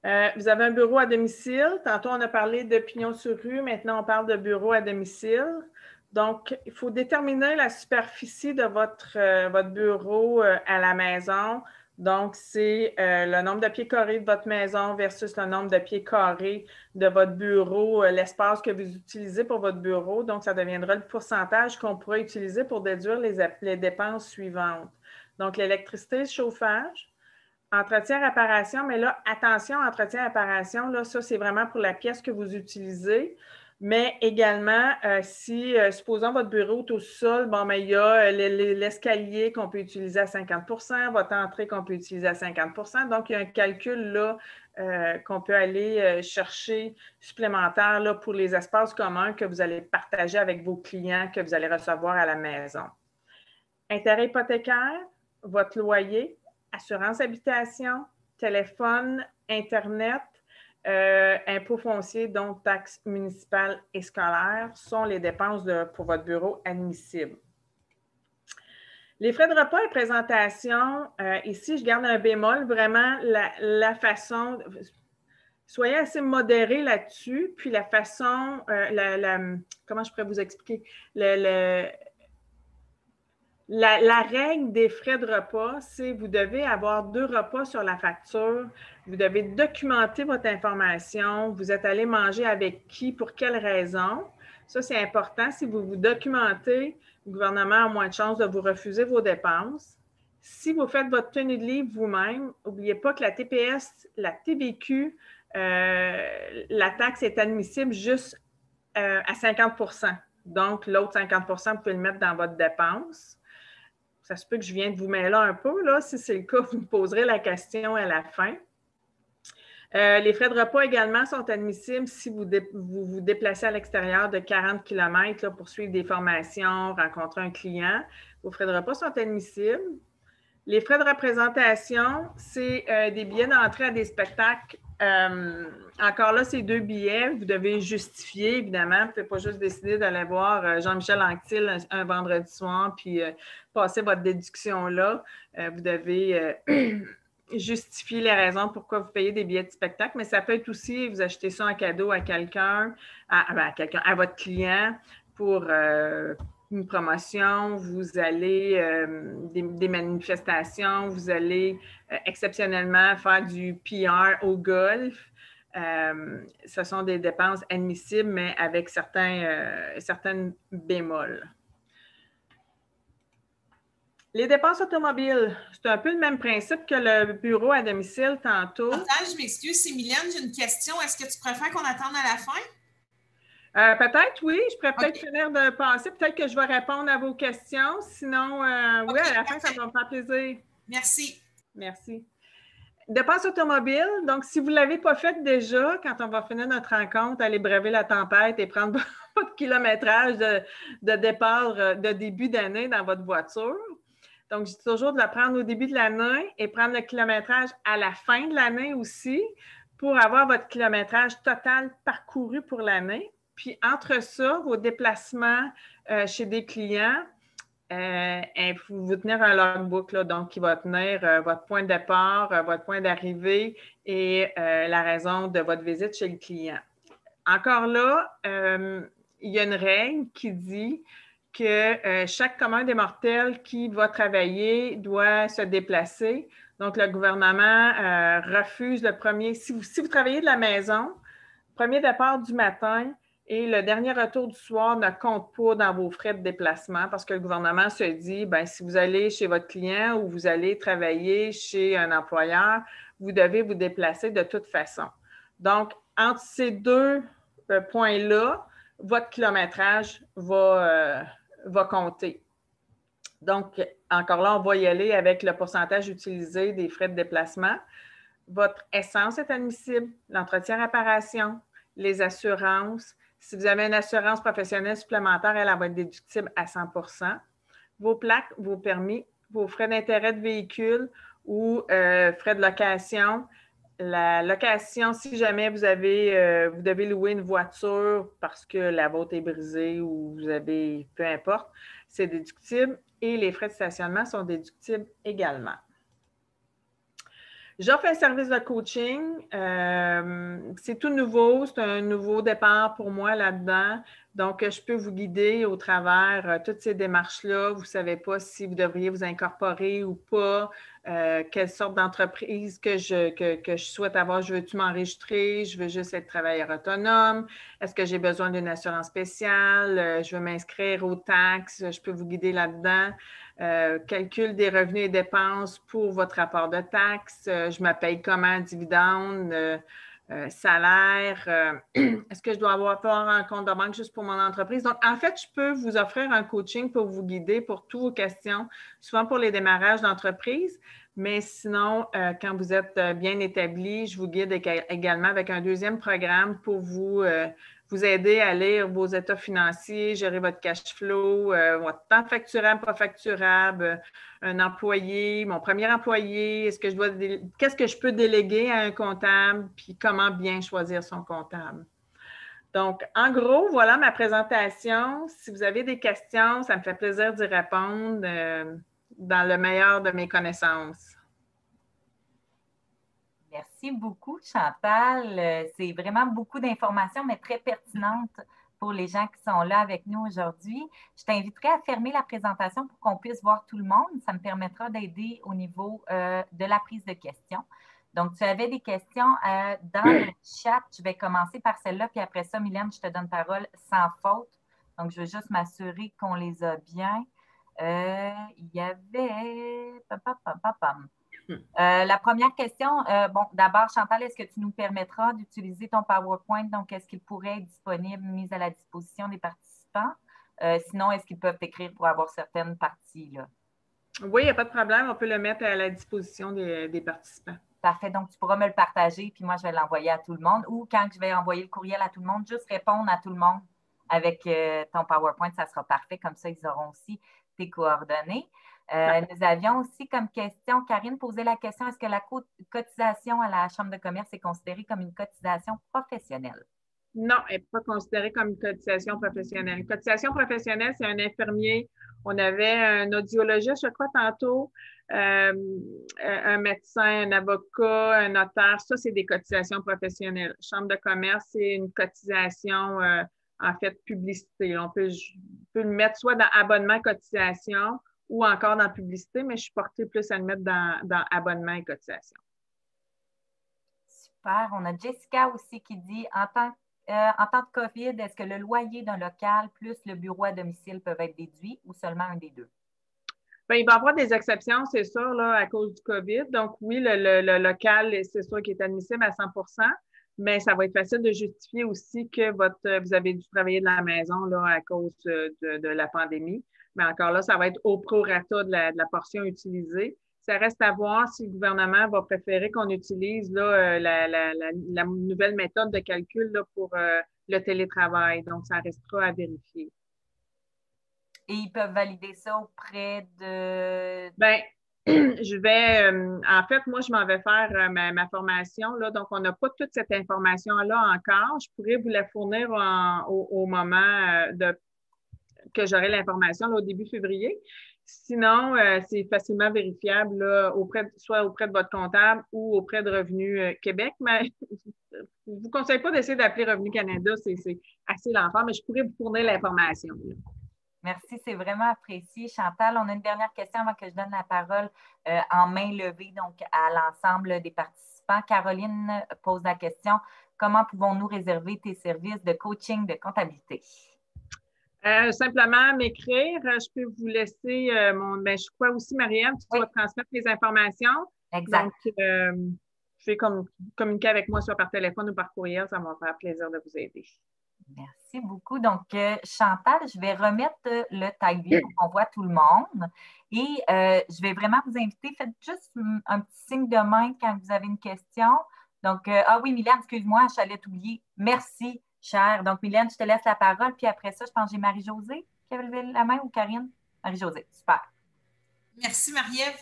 Speaker 3: Euh, vous avez un bureau à domicile. Tantôt, on a parlé de pignon sur rue. Maintenant, on parle de bureau à domicile. Donc, il faut déterminer la superficie de votre, euh, votre bureau euh, à la maison. Donc, c'est le nombre de pieds carrés de votre maison versus le nombre de pieds carrés de votre bureau, l'espace que vous utilisez pour votre bureau. Donc, ça deviendra le pourcentage qu'on pourrait utiliser pour déduire les, les dépenses suivantes. Donc, l'électricité, le chauffage, Entretien, réparation, mais là, attention, entretien, réparation, là, ça, c'est vraiment pour la pièce que vous utilisez. Mais également, euh, si, euh, supposons votre bureau est au sol, bon, mais il y a euh, l'escalier qu'on peut utiliser à 50% votre entrée qu'on peut utiliser à 50% Donc, il y a un calcul là qu'on peut aller chercher supplémentaire là, pour les espaces communs que vous allez partager avec vos clients que vous allez recevoir à la maison. Intérêt hypothécaire, votre loyer, assurance habitation, téléphone, Internet, euh, impôts fonciers, donc taxes municipales et scolaires, sont les dépenses pour votre bureau admissibles. Les frais de repas et présentation, euh, ici, je garde un bémol, vraiment la, façon, soyez assez modéré là-dessus, puis la façon, euh, la, comment je pourrais vous expliquer, le, la, règle des frais de repas, c'est vous devez avoir deux repas sur la facture. Vous devez documenter votre information. Vous êtes allé manger avec qui, pour quelle raison. Ça, c'est important. Si vous vous documentez, le gouvernement a moins de chances de vous refuser vos dépenses. Si vous faites votre tenue de livre vous-même, n'oubliez pas que la TPS, la TVQ, euh, la taxe est admissible juste euh, à 50% Donc, l'autre 50% vous pouvez le mettre dans votre dépense ça se peut que je vienne de vous mêler un peu. Là. Si c'est le cas, vous me poserez la question à la fin. Euh, les frais de repas également sont admissibles si vous vous, déplacez à l'extérieur de 40 km pour suivre des formations, rencontrer un client. Vos frais de repas sont admissibles. Les frais de représentation, c'est euh, des billets d'entrée à des spectacles euh, encore là, ces deux billets, vous devez justifier, évidemment. Vous ne pouvez pas juste décider d'aller voir euh, Jean-Michel Anctil un, vendredi soir puis euh, passer votre déduction là. vous devez justifier les raisons pourquoi vous payez des billets de spectacle, mais ça peut être aussi, vous achetez ça en cadeau à quelqu'un, à, ben, quelqu'un, à votre client pour une promotion, vous allez des, manifestations, vous allez exceptionnellement faire du PR au golf. Euh, ce sont des dépenses admissibles, mais avec certains, euh, certaines bémols. Les dépenses automobiles, c'est un peu le même principe que le bureau à domicile tantôt.
Speaker 9: je m'excuse, c'est j'ai une question. Est-ce que tu préfères qu'on attende à la fin?
Speaker 3: Euh, peut-être, oui. Je pourrais peut-être finir de passer. Peut-être que je vais répondre à vos questions. Sinon, oui, à la fin, ça va me faire plaisir.
Speaker 9: Merci.
Speaker 3: Merci. Dépenses automobiles. Donc, si vous ne l'avez pas fait déjà, quand on va finir notre rencontre, allez braver la tempête et prendre votre kilométrage de, départ euh, de début d'année dans votre voiture. Donc, je dis toujours de la prendre au début de l'année et prendre le kilométrage à la fin de l'année aussi pour avoir votre kilométrage total parcouru pour l'année. Puis, entre ça, vos déplacements euh, chez des clients, euh, vous, vous tenir un logbook, là, donc qui va tenir euh, votre point de départ, votre point d'arrivée et la raison de votre visite chez le client. Encore là, il y a une règle qui dit que chaque commun des mortels qui va travailler doit se déplacer. Donc, le gouvernement refuse le premier. Si vous, si vous travaillez de la maison, premier départ du matin, et le dernier retour du soir ne compte pas dans vos frais de déplacement parce que le gouvernement se dit, ben, si vous allez chez votre client ou vous allez travailler chez un employeur, vous devez vous déplacer de toute façon. Donc, entre ces deux euh, points-là, votre kilométrage va, euh, va compter. Donc, encore là, on va y aller avec le pourcentage utilisé des frais de déplacement. Votre essence est admissible, l'entretien réparation, les assurances, si vous avez une assurance professionnelle supplémentaire, elle, va être déductible à 100% Vos plaques, vos permis, vos frais d'intérêt de véhicule ou euh, frais de location. La location, si jamais vous avez, euh, vous devez louer une voiture parce que la vôtre est brisée ou vous avez, peu importe, c'est déductible et les frais de stationnement sont déductibles également. J'offre un service de coaching. Euh, c'est tout nouveau, c'est un nouveau départ pour moi là-dedans. Donc, je peux vous guider au travers euh, toutes ces démarches-là. Vous ne savez pas si vous devriez vous incorporer ou pas, euh, quelle sorte d'entreprise que je, que, je souhaite avoir. Je veux-tu m'enregistrer? Je veux juste être travailleur autonome? Est-ce que j'ai besoin d'une assurance spéciale? je veux m'inscrire aux taxes? Je peux vous guider là-dedans. Euh, calcul des revenus et dépenses pour votre rapport de taxes, euh, je me paye comment, dividende, euh, salaire, est-ce que je dois avoir un compte de banque juste pour mon entreprise? Donc, en fait, je peux vous offrir un coaching pour vous guider pour toutes vos questions, souvent pour les démarrages d'entreprise, mais sinon, quand vous êtes bien établi, je vous guide également avec un deuxième programme pour vous vous aider à lire vos états financiers, gérer votre cash flow, euh, votre temps facturable, pas facturable, euh, un employé, mon premier employé, est-ce que je qu'est-ce que je peux déléguer à un comptable, puis comment bien choisir son comptable? Donc, en gros, voilà ma présentation. Si vous avez des questions, ça me fait plaisir d'y répondre euh, dans le meilleur de mes connaissances.
Speaker 1: Merci beaucoup, Chantal. Euh, c'est vraiment beaucoup d'informations, mais très pertinentes pour les gens qui sont là avec nous aujourd'hui. Je t'inviterai à fermer la présentation pour qu'on puisse voir tout le monde. Ça me permettra d'aider au niveau euh, de la prise de questions. Donc, tu avais des questions euh, dans le chat. Je vais commencer par celle-là, puis après ça, Mylène, je te donne parole sans faute. Donc, je veux juste m'assurer qu'on les a bien. il y avait... Euh, la première question, euh, bon, d'abord, Chantal, est-ce que tu nous permettras d'utiliser ton PowerPoint? Donc, est-ce qu'il pourrait être disponible, mis à la disposition des participants? Euh, sinon, est-ce qu'ils peuvent écrire pour avoir certaines parties? Là?
Speaker 3: Oui, il n'y a pas de problème. On peut le mettre à la disposition des, participants.
Speaker 1: Parfait. Donc, tu pourras me le partager, puis moi, je vais l'envoyer à tout le monde. Ou quand je vais envoyer le courriel à tout le monde, juste répondre à tout le monde avec ton PowerPoint. Ça sera parfait. Comme ça, ils auront aussi tes coordonnées. Euh, nous avions aussi comme question, Karine posait la question, est-ce que la cotisation à la Chambre de commerce est considérée comme une cotisation professionnelle?
Speaker 3: Non, elle n'est pas considérée comme une cotisation professionnelle. Une cotisation professionnelle, c'est un infirmier. On avait un audiologiste, je crois, tantôt, euh, un médecin, un avocat, un notaire. Ça, c'est des cotisations professionnelles. Chambre de commerce, c'est une cotisation, euh, en fait, publicité. On peut, peut le mettre soit dans abonnement cotisation ou encore dans la publicité, mais je suis portée plus à le mettre dans, abonnement et cotisation.
Speaker 1: Super. On a Jessica aussi qui dit en temps, euh, en temps de COVID, est-ce que le loyer d'un local plus le bureau à domicile peuvent être déduits ou seulement un des deux?
Speaker 3: Bien, il va y avoir des exceptions, c'est sûr, là, à cause du COVID. Donc, oui, le, local, c'est sûr qu'il est admissible à 100% mais ça va être facile de justifier aussi que votre, vous avez dû travailler de la maison là, à cause de la pandémie. Mais encore là, ça va être au prorata de la, de la portion utilisée. Ça reste à voir si le gouvernement va préférer qu'on utilise là, euh, la, la, la, nouvelle méthode de calcul là, pour euh, le télétravail. Donc, ça restera à vérifier.
Speaker 1: Et ils peuvent valider ça auprès de.
Speaker 3: Bien, je vais, euh, en fait, moi, je m'en vais faire ma, ma, formation. Là, donc, on n'a pas toute cette information-là encore. Je pourrais vous la fournir au, au, moment de que j'aurai l'information au début février. Sinon, euh, c'est facilement vérifiable auprès soit auprès de votre comptable ou auprès de Revenu euh, Québec. Mais je ne vous conseille pas d'essayer d'appeler Revenu Canada, c'est assez l'enfant, mais je pourrais vous fournir l'information.
Speaker 1: Merci, c'est vraiment apprécié. Chantal, on a une dernière question avant que je donne la parole euh, en main levée donc à l'ensemble des participants. Caroline pose la question comment pouvons-nous réserver tes services de coaching de comptabilité?
Speaker 3: Euh, simplement m'écrire. Je peux vous laisser euh, mon. Ben, je crois aussi, Marianne, tu vas transmettre les informations.
Speaker 1: Exact.
Speaker 3: Donc, je vais communiquer avec moi soit par téléphone ou par courriel. Ça va me faire plaisir de vous aider.
Speaker 1: Merci beaucoup. Donc, euh, Chantal, je vais remettre euh, le tag view pour qu'on voit tout le monde. Et euh, je vais vraiment vous inviter. Faites juste un petit signe de main quand vous avez une question. Donc, ah oui, Mylène, excuse-moi, je t'allais t'oublier. Merci, chère. Donc, Mylène, je te laisse la parole. Puis après ça, je pense que j'ai Marie-Josée qui avait levé la main ou Karine? Marie-Josée, super.
Speaker 9: Merci, Marie-Ève.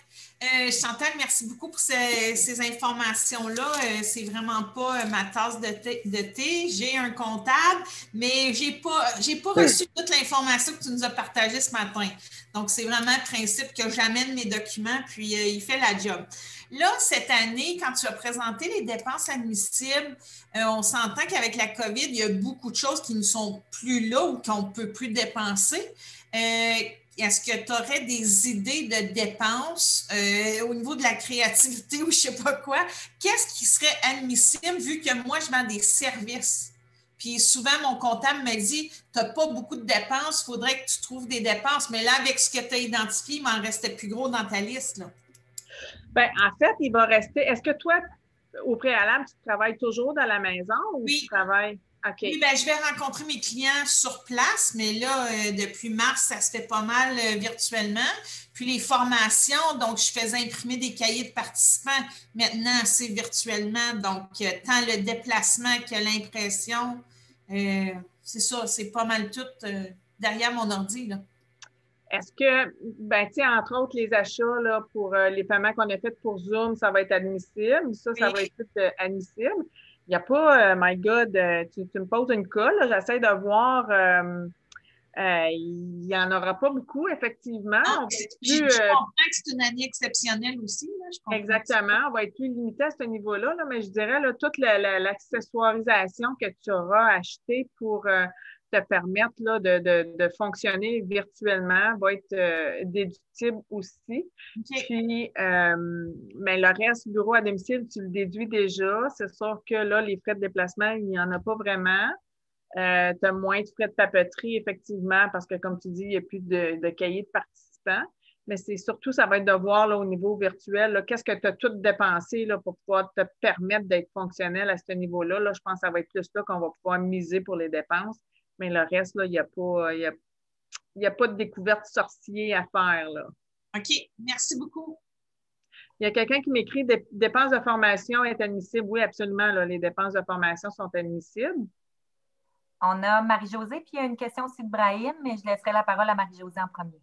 Speaker 9: Euh, Chantal, merci beaucoup pour ces, informations-là. Euh, c'est vraiment pas euh, ma tasse de thé. J'ai un comptable, mais je n'ai pas, pas reçu toute l'information que tu nous as partagée ce matin. Donc, c'est vraiment le principe que j'amène mes documents, puis il fait la job. Là, cette année, quand tu as présenté les dépenses admissibles, on s'entend qu'avec la COVID, il y a beaucoup de choses qui ne sont plus là ou qu'on ne peut plus dépenser est-ce que tu aurais des idées de dépenses euh, au niveau de la créativité ou je ne sais pas quoi? Qu'est-ce qui serait admissible vu que moi, je vends des services? Puis souvent, mon comptable me dit, tu n'as pas beaucoup de dépenses, il faudrait que tu trouves des dépenses. Mais là, avec ce que tu as identifié, il m'en restait plus gros dans ta liste.
Speaker 3: Bien, en fait, il va rester. Est-ce que toi, au préalable, tu travailles toujours dans la maison ou tu travailles?
Speaker 9: Oui, ben, je vais rencontrer mes clients sur place, mais là, euh, depuis mars, ça se fait pas mal euh, virtuellement. Puis les formations, donc je faisais imprimer des cahiers de participants. Maintenant, c'est virtuellement. Donc, euh, tant le déplacement que l'impression, c'est ça, c'est pas mal tout derrière mon ordi.
Speaker 3: Est-ce que, ben, tu entre autres, les achats là, pour les paiements qu'on a faits pour Zoom, ça va être admissible? Ça, ça va être tout admissible. Il n'y a pas, euh, my God, euh, tu, me poses une colle, j'essaie de voir. Euh, il n'y en aura pas beaucoup, effectivement.
Speaker 9: Ah, je, comprends que c'est une année exceptionnelle aussi.
Speaker 3: exactement. On va être plus limité à ce niveau-là, mais je dirais là, toute l'accessoirisation que tu auras acheté pour te permettre là, de, de, de, fonctionner virtuellement va être euh, déductible aussi. Puis, euh, mais le reste, bureau à domicile, tu le déduis déjà. C'est sûr que là, les frais de déplacement, il n'y en a pas vraiment. Euh, tu as moins de frais de papeterie, effectivement, parce que, comme tu dis, il n'y a plus de, de cahiers de participants. Mais c'est surtout, ça va être de voir là, au niveau virtuel, qu'est-ce que tu as tout dépensé là, pour pouvoir te permettre d'être fonctionnel à ce niveau-là. Là, je pense que ça va être plus là qu'on va pouvoir miser pour les dépenses mais le reste, il n'y a, pas, y a, pas de découverte sorcier à faire. Là.
Speaker 9: OK, merci beaucoup.
Speaker 3: Il y a quelqu'un qui m'écrit des dépenses de formation est admissible. Oui, absolument. les dépenses de formation sont admissibles.
Speaker 1: On a Marie-Josée, puis il y a une question aussi de Brahim, mais je laisserai la parole à Marie-Josée en premier.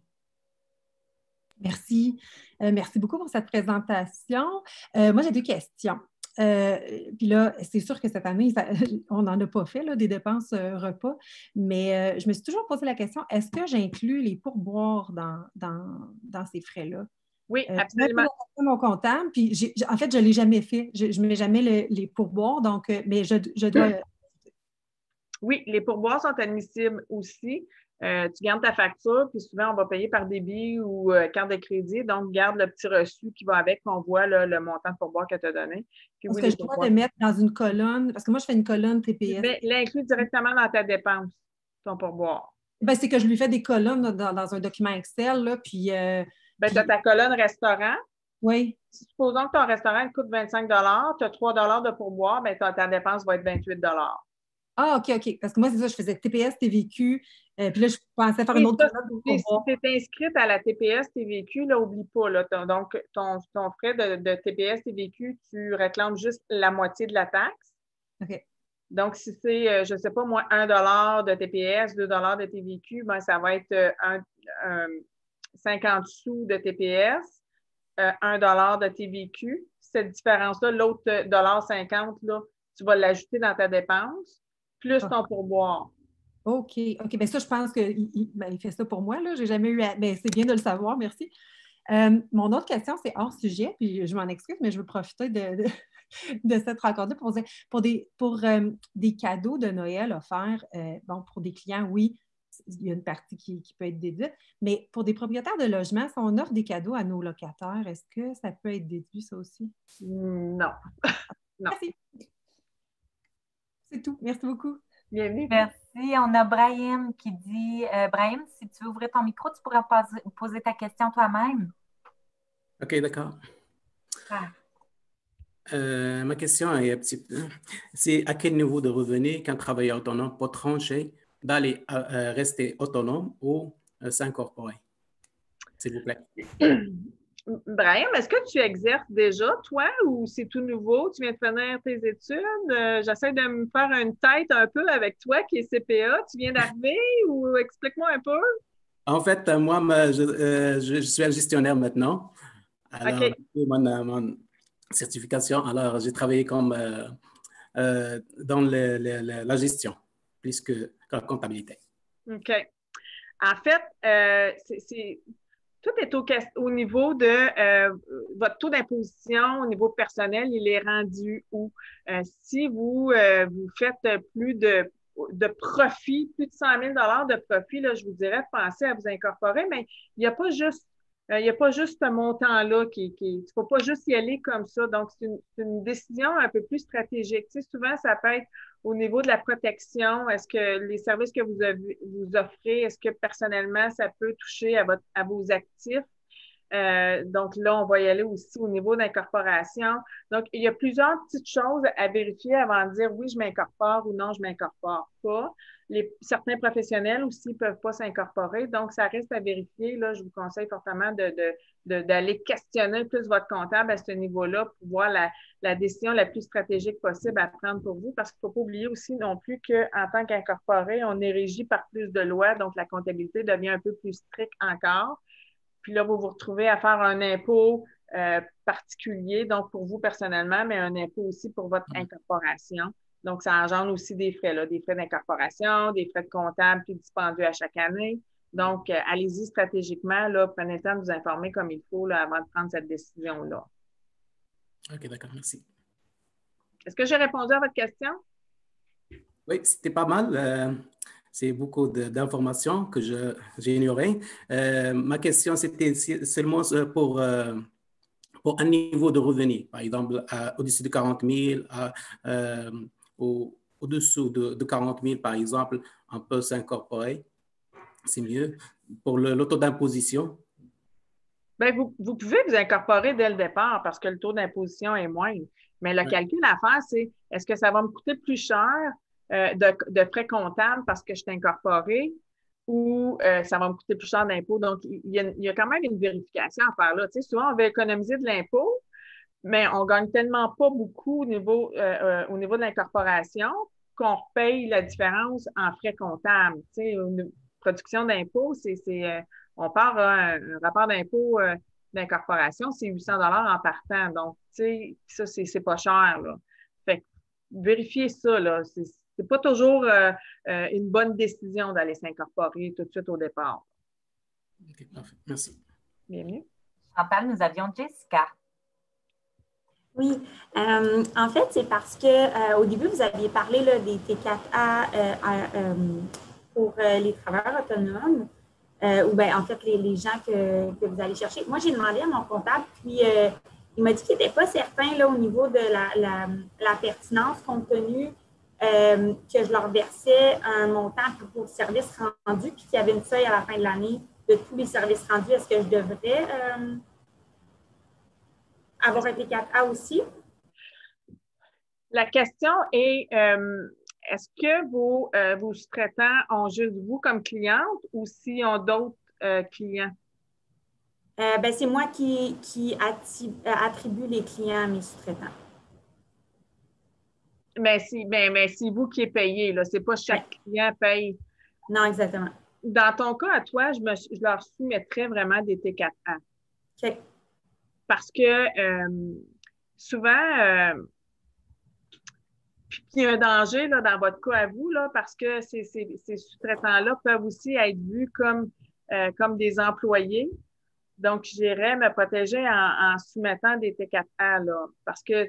Speaker 16: Merci. Euh, merci beaucoup pour cette présentation. Euh, moi, j'ai deux questions. Euh, puis là, c'est sûr que cette année, on n'en a pas fait là, des dépenses euh, repas, mais euh, je me suis toujours posé la question, est-ce que j'inclus les pourboires dans, dans, ces frais-là?
Speaker 3: Oui, absolument.
Speaker 16: mon comptable, puis en fait, je ne l'ai jamais fait. Je ne mets jamais les pourboires, donc, mais je, je dois.
Speaker 3: Oui, les pourboires sont admissibles aussi. Euh, tu gardes ta facture, puis souvent, on va payer par débit ou euh, carte de crédit. Donc, garde le petit reçu qui va avec, qu'on voit le montant de pourboire que tu as donné.
Speaker 16: Est-ce que je dois le mettre dans une colonne? Parce que moi, je fais une colonne TPS.
Speaker 3: Mais l'inclut directement dans ta dépense, ton pourboire.
Speaker 16: Ben, c'est que je lui fais des colonnes dans, un document Excel, là, puis... Euh,
Speaker 3: ben, tu as ta colonne restaurant.
Speaker 16: Oui.
Speaker 3: Supposons que ton restaurant coûte 25 tu as 3 de pourboire, ben, ta dépense va être 28
Speaker 16: ah, OK, OK. Parce que moi, c'est ça, je faisais TPS, TVQ. Euh, puis là, je pensais faire une autre
Speaker 3: Si tu es inscrite à la TPS, TVQ, là, oublie pas. Là, donc, ton, ton frais de, de, TPS, TVQ, tu réclames juste la moitié de la taxe.
Speaker 16: OK.
Speaker 3: Donc, si c'est, euh, je ne sais pas, moi, 1 de TPS, 2 de TVQ, ben, ça va être euh, un, 50 sous de TPS, 1 de TVQ. Cette différence-là, l'autre dollar 50, là, tu vas l'ajouter dans ta dépense plus ton pourboire.
Speaker 16: OK, OK. Bien, ça, je pense qu'il il fait ça pour moi. Là. J'ai jamais eu. À... Bien, c'est bien de le savoir, merci. Euh, mon autre question, c'est hors sujet, puis je m'en excuse, mais je veux profiter de, de, cette rencontre pour dire pour des, pour, euh, des cadeaux de Noël offerts, euh, bon, pour des clients, oui, il y a une partie qui, peut être déduite. Mais pour des propriétaires de logements, si on offre des cadeaux à nos locataires, est-ce que ça peut être déduit, ça aussi?
Speaker 3: Non. non.
Speaker 16: Merci. C'est tout. Merci beaucoup.
Speaker 3: Bienvenue.
Speaker 1: Merci. On a Brahim qui dit euh, Brahim, si tu veux ouvrir ton micro, tu pourras poser, ta question toi-même.
Speaker 18: OK, d'accord.
Speaker 1: Ah.
Speaker 18: Euh, ma question est un petit peu, c'est à quel niveau de revenu qu'un travailleur autonome peut trancher d'aller euh, rester autonome ou s'incorporer? S'il vous plaît?
Speaker 3: Brahim, est-ce que tu exerces déjà, toi, ou c'est tout nouveau? Tu viens de finir tes études? Euh, j'essaie de me faire une tête un peu avec toi qui est CPA. Tu viens d'arriver ou explique-moi un peu?
Speaker 18: En fait, moi, euh, je, suis un gestionnaire maintenant. Alors, mon, certification, alors j'ai travaillé comme euh, dans la gestion plus que la comptabilité.
Speaker 3: OK. En fait, c'est tout est au, au niveau de euh, votre taux d'imposition au niveau personnel, il est rendu où? Euh, si vous, euh, vous faites plus de, de profit, plus de 100 000 de profit, là, je vous dirais de penser à vous incorporer, mais il n'y a pas juste il a pas juste ce montant-là qui. Il ne faut pas juste y aller comme ça. Donc, c'est une, une, décision un peu plus stratégique. Tu sais, souvent, ça peut être au niveau de la protection, est-ce que les services que vous, vous offrez, est-ce que personnellement, ça peut toucher à, votre, à vos actifs? Euh, donc là, on va y aller aussi au niveau d'incorporation. Donc, il y a plusieurs petites choses à vérifier avant de dire oui, je m'incorpore ou non, je m'incorpore pas. Les, certains professionnels aussi ne peuvent pas s'incorporer. Donc, ça reste à vérifier. Là, je vous conseille fortement de, d'aller questionner plus votre comptable à ce niveau-là pour voir la, la, décision la plus stratégique possible à prendre pour vous. Parce qu'il ne faut pas oublier aussi non plus qu'en tant qu'incorporé, on est régi par plus de lois. Donc, la comptabilité devient un peu plus stricte encore. Puis là, vous vous retrouvez à faire un impôt euh, particulier, donc pour vous personnellement, mais un impôt aussi pour votre incorporation. Donc, ça engendre aussi des frais, là, des frais d'incorporation, des frais de comptable plus dispendieux à chaque année. Donc, euh, allez-y stratégiquement, là, prenez le temps de vous informer comme il faut là, avant de prendre cette décision-là.
Speaker 18: OK, d'accord, merci.
Speaker 3: Est-ce que j'ai répondu à votre question?
Speaker 18: Oui, c'était pas mal. Euh, c'est beaucoup d'informations que j'ai ignorées. Euh, ma question, c'était seulement euh, pour, euh, pour un niveau de revenu, par exemple, au-dessus de 40 000, au-dessous de, de, 40 000, par exemple, on peut s'incorporer. C'est mieux. Pour le, taux d'imposition,
Speaker 3: Bien, vous, vous, pouvez vous incorporer dès le départ parce que le taux d'imposition est moindre. Mais le calcul à faire, c'est est-ce que ça va me coûter plus cher euh, de, frais comptables parce que je suis incorporé ou euh, ça va me coûter plus cher d'impôt. Donc, il y, a, quand même une vérification à faire là. Tu sais, souvent, on veut économiser de l'impôt, mais on ne gagne tellement pas beaucoup au niveau, euh, au niveau de l'incorporation qu'on paye la différence en frais comptables. Tu sais, une production d'impôt, c'est, on part un, rapport d'impôt d'incorporation, c'est 800 en partant. Donc, tu sais, ça, c'est, pas cher. Là. Fait que, vérifiez ça. Là c'est pas toujours euh, euh, une bonne décision d'aller s'incorporer tout de suite au départ.
Speaker 18: OK, parfait. Merci.
Speaker 3: Bienvenue.
Speaker 1: En parle, nous avions Jessica.
Speaker 12: Oui, euh, en fait, c'est parce que au début, vous aviez parlé là, des T4A pour les travailleurs autonomes, ou bien en fait les, gens que, vous allez chercher. Moi, j'ai demandé à mon comptable, puis il m'a dit qu'il n'était pas certain là, au niveau de la, la, la pertinence compte tenu euh, que je leur versais un montant pour, le service rendu, puis qu'il y avait une feuille à la fin de l'année de tous les services rendus. Est-ce que je devrais euh, avoir un T4A aussi?
Speaker 3: La question est euh, est-ce que vos, vos sous-traitants ont juste vous comme cliente ou s'ils ont d'autres clients?
Speaker 12: ben, c'est moi qui, qui attribue les clients à mes sous-traitants.
Speaker 3: Mais c'est mais, vous qui êtes payé, là. C'est pas chaque client paye.
Speaker 12: Non, exactement.
Speaker 3: Dans ton cas, à toi, je, me, je leur soumettrais vraiment des T4A.
Speaker 12: OK.
Speaker 3: Parce que euh, souvent, euh, il y a un danger là, dans votre cas à vous, là, parce que ces, ces, sous-traitants-là peuvent aussi être vus comme, euh, comme des employés. Donc, j'irais me protéger en, soumettant des T4A, là, parce que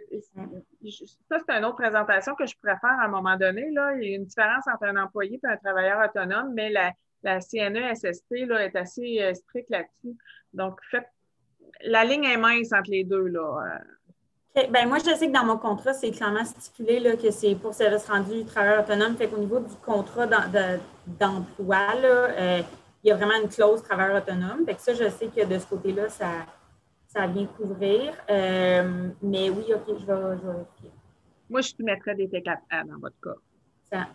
Speaker 3: ça, c'est une autre présentation que je pourrais faire à un moment donné. Là. Il y a une différence entre un employé et un travailleur autonome, mais la, la CNESST là, est assez euh, stricte là-dessus. Donc, la ligne est mince entre les deux. Là.
Speaker 12: Ben, moi, je sais que dans mon contrat, c'est clairement stipulé là, que c'est pour service rendu travailleur autonome. Fait qu'au niveau du contrat d'emploi, euh, il y a vraiment une clause travailleur autonome. Fait que ça, je sais que de ce côté-là, ça, ça vient couvrir. Euh, mais oui, OK, je vais, vérifier.
Speaker 3: Moi, je mettrais des T4A dans votre cas. Ça.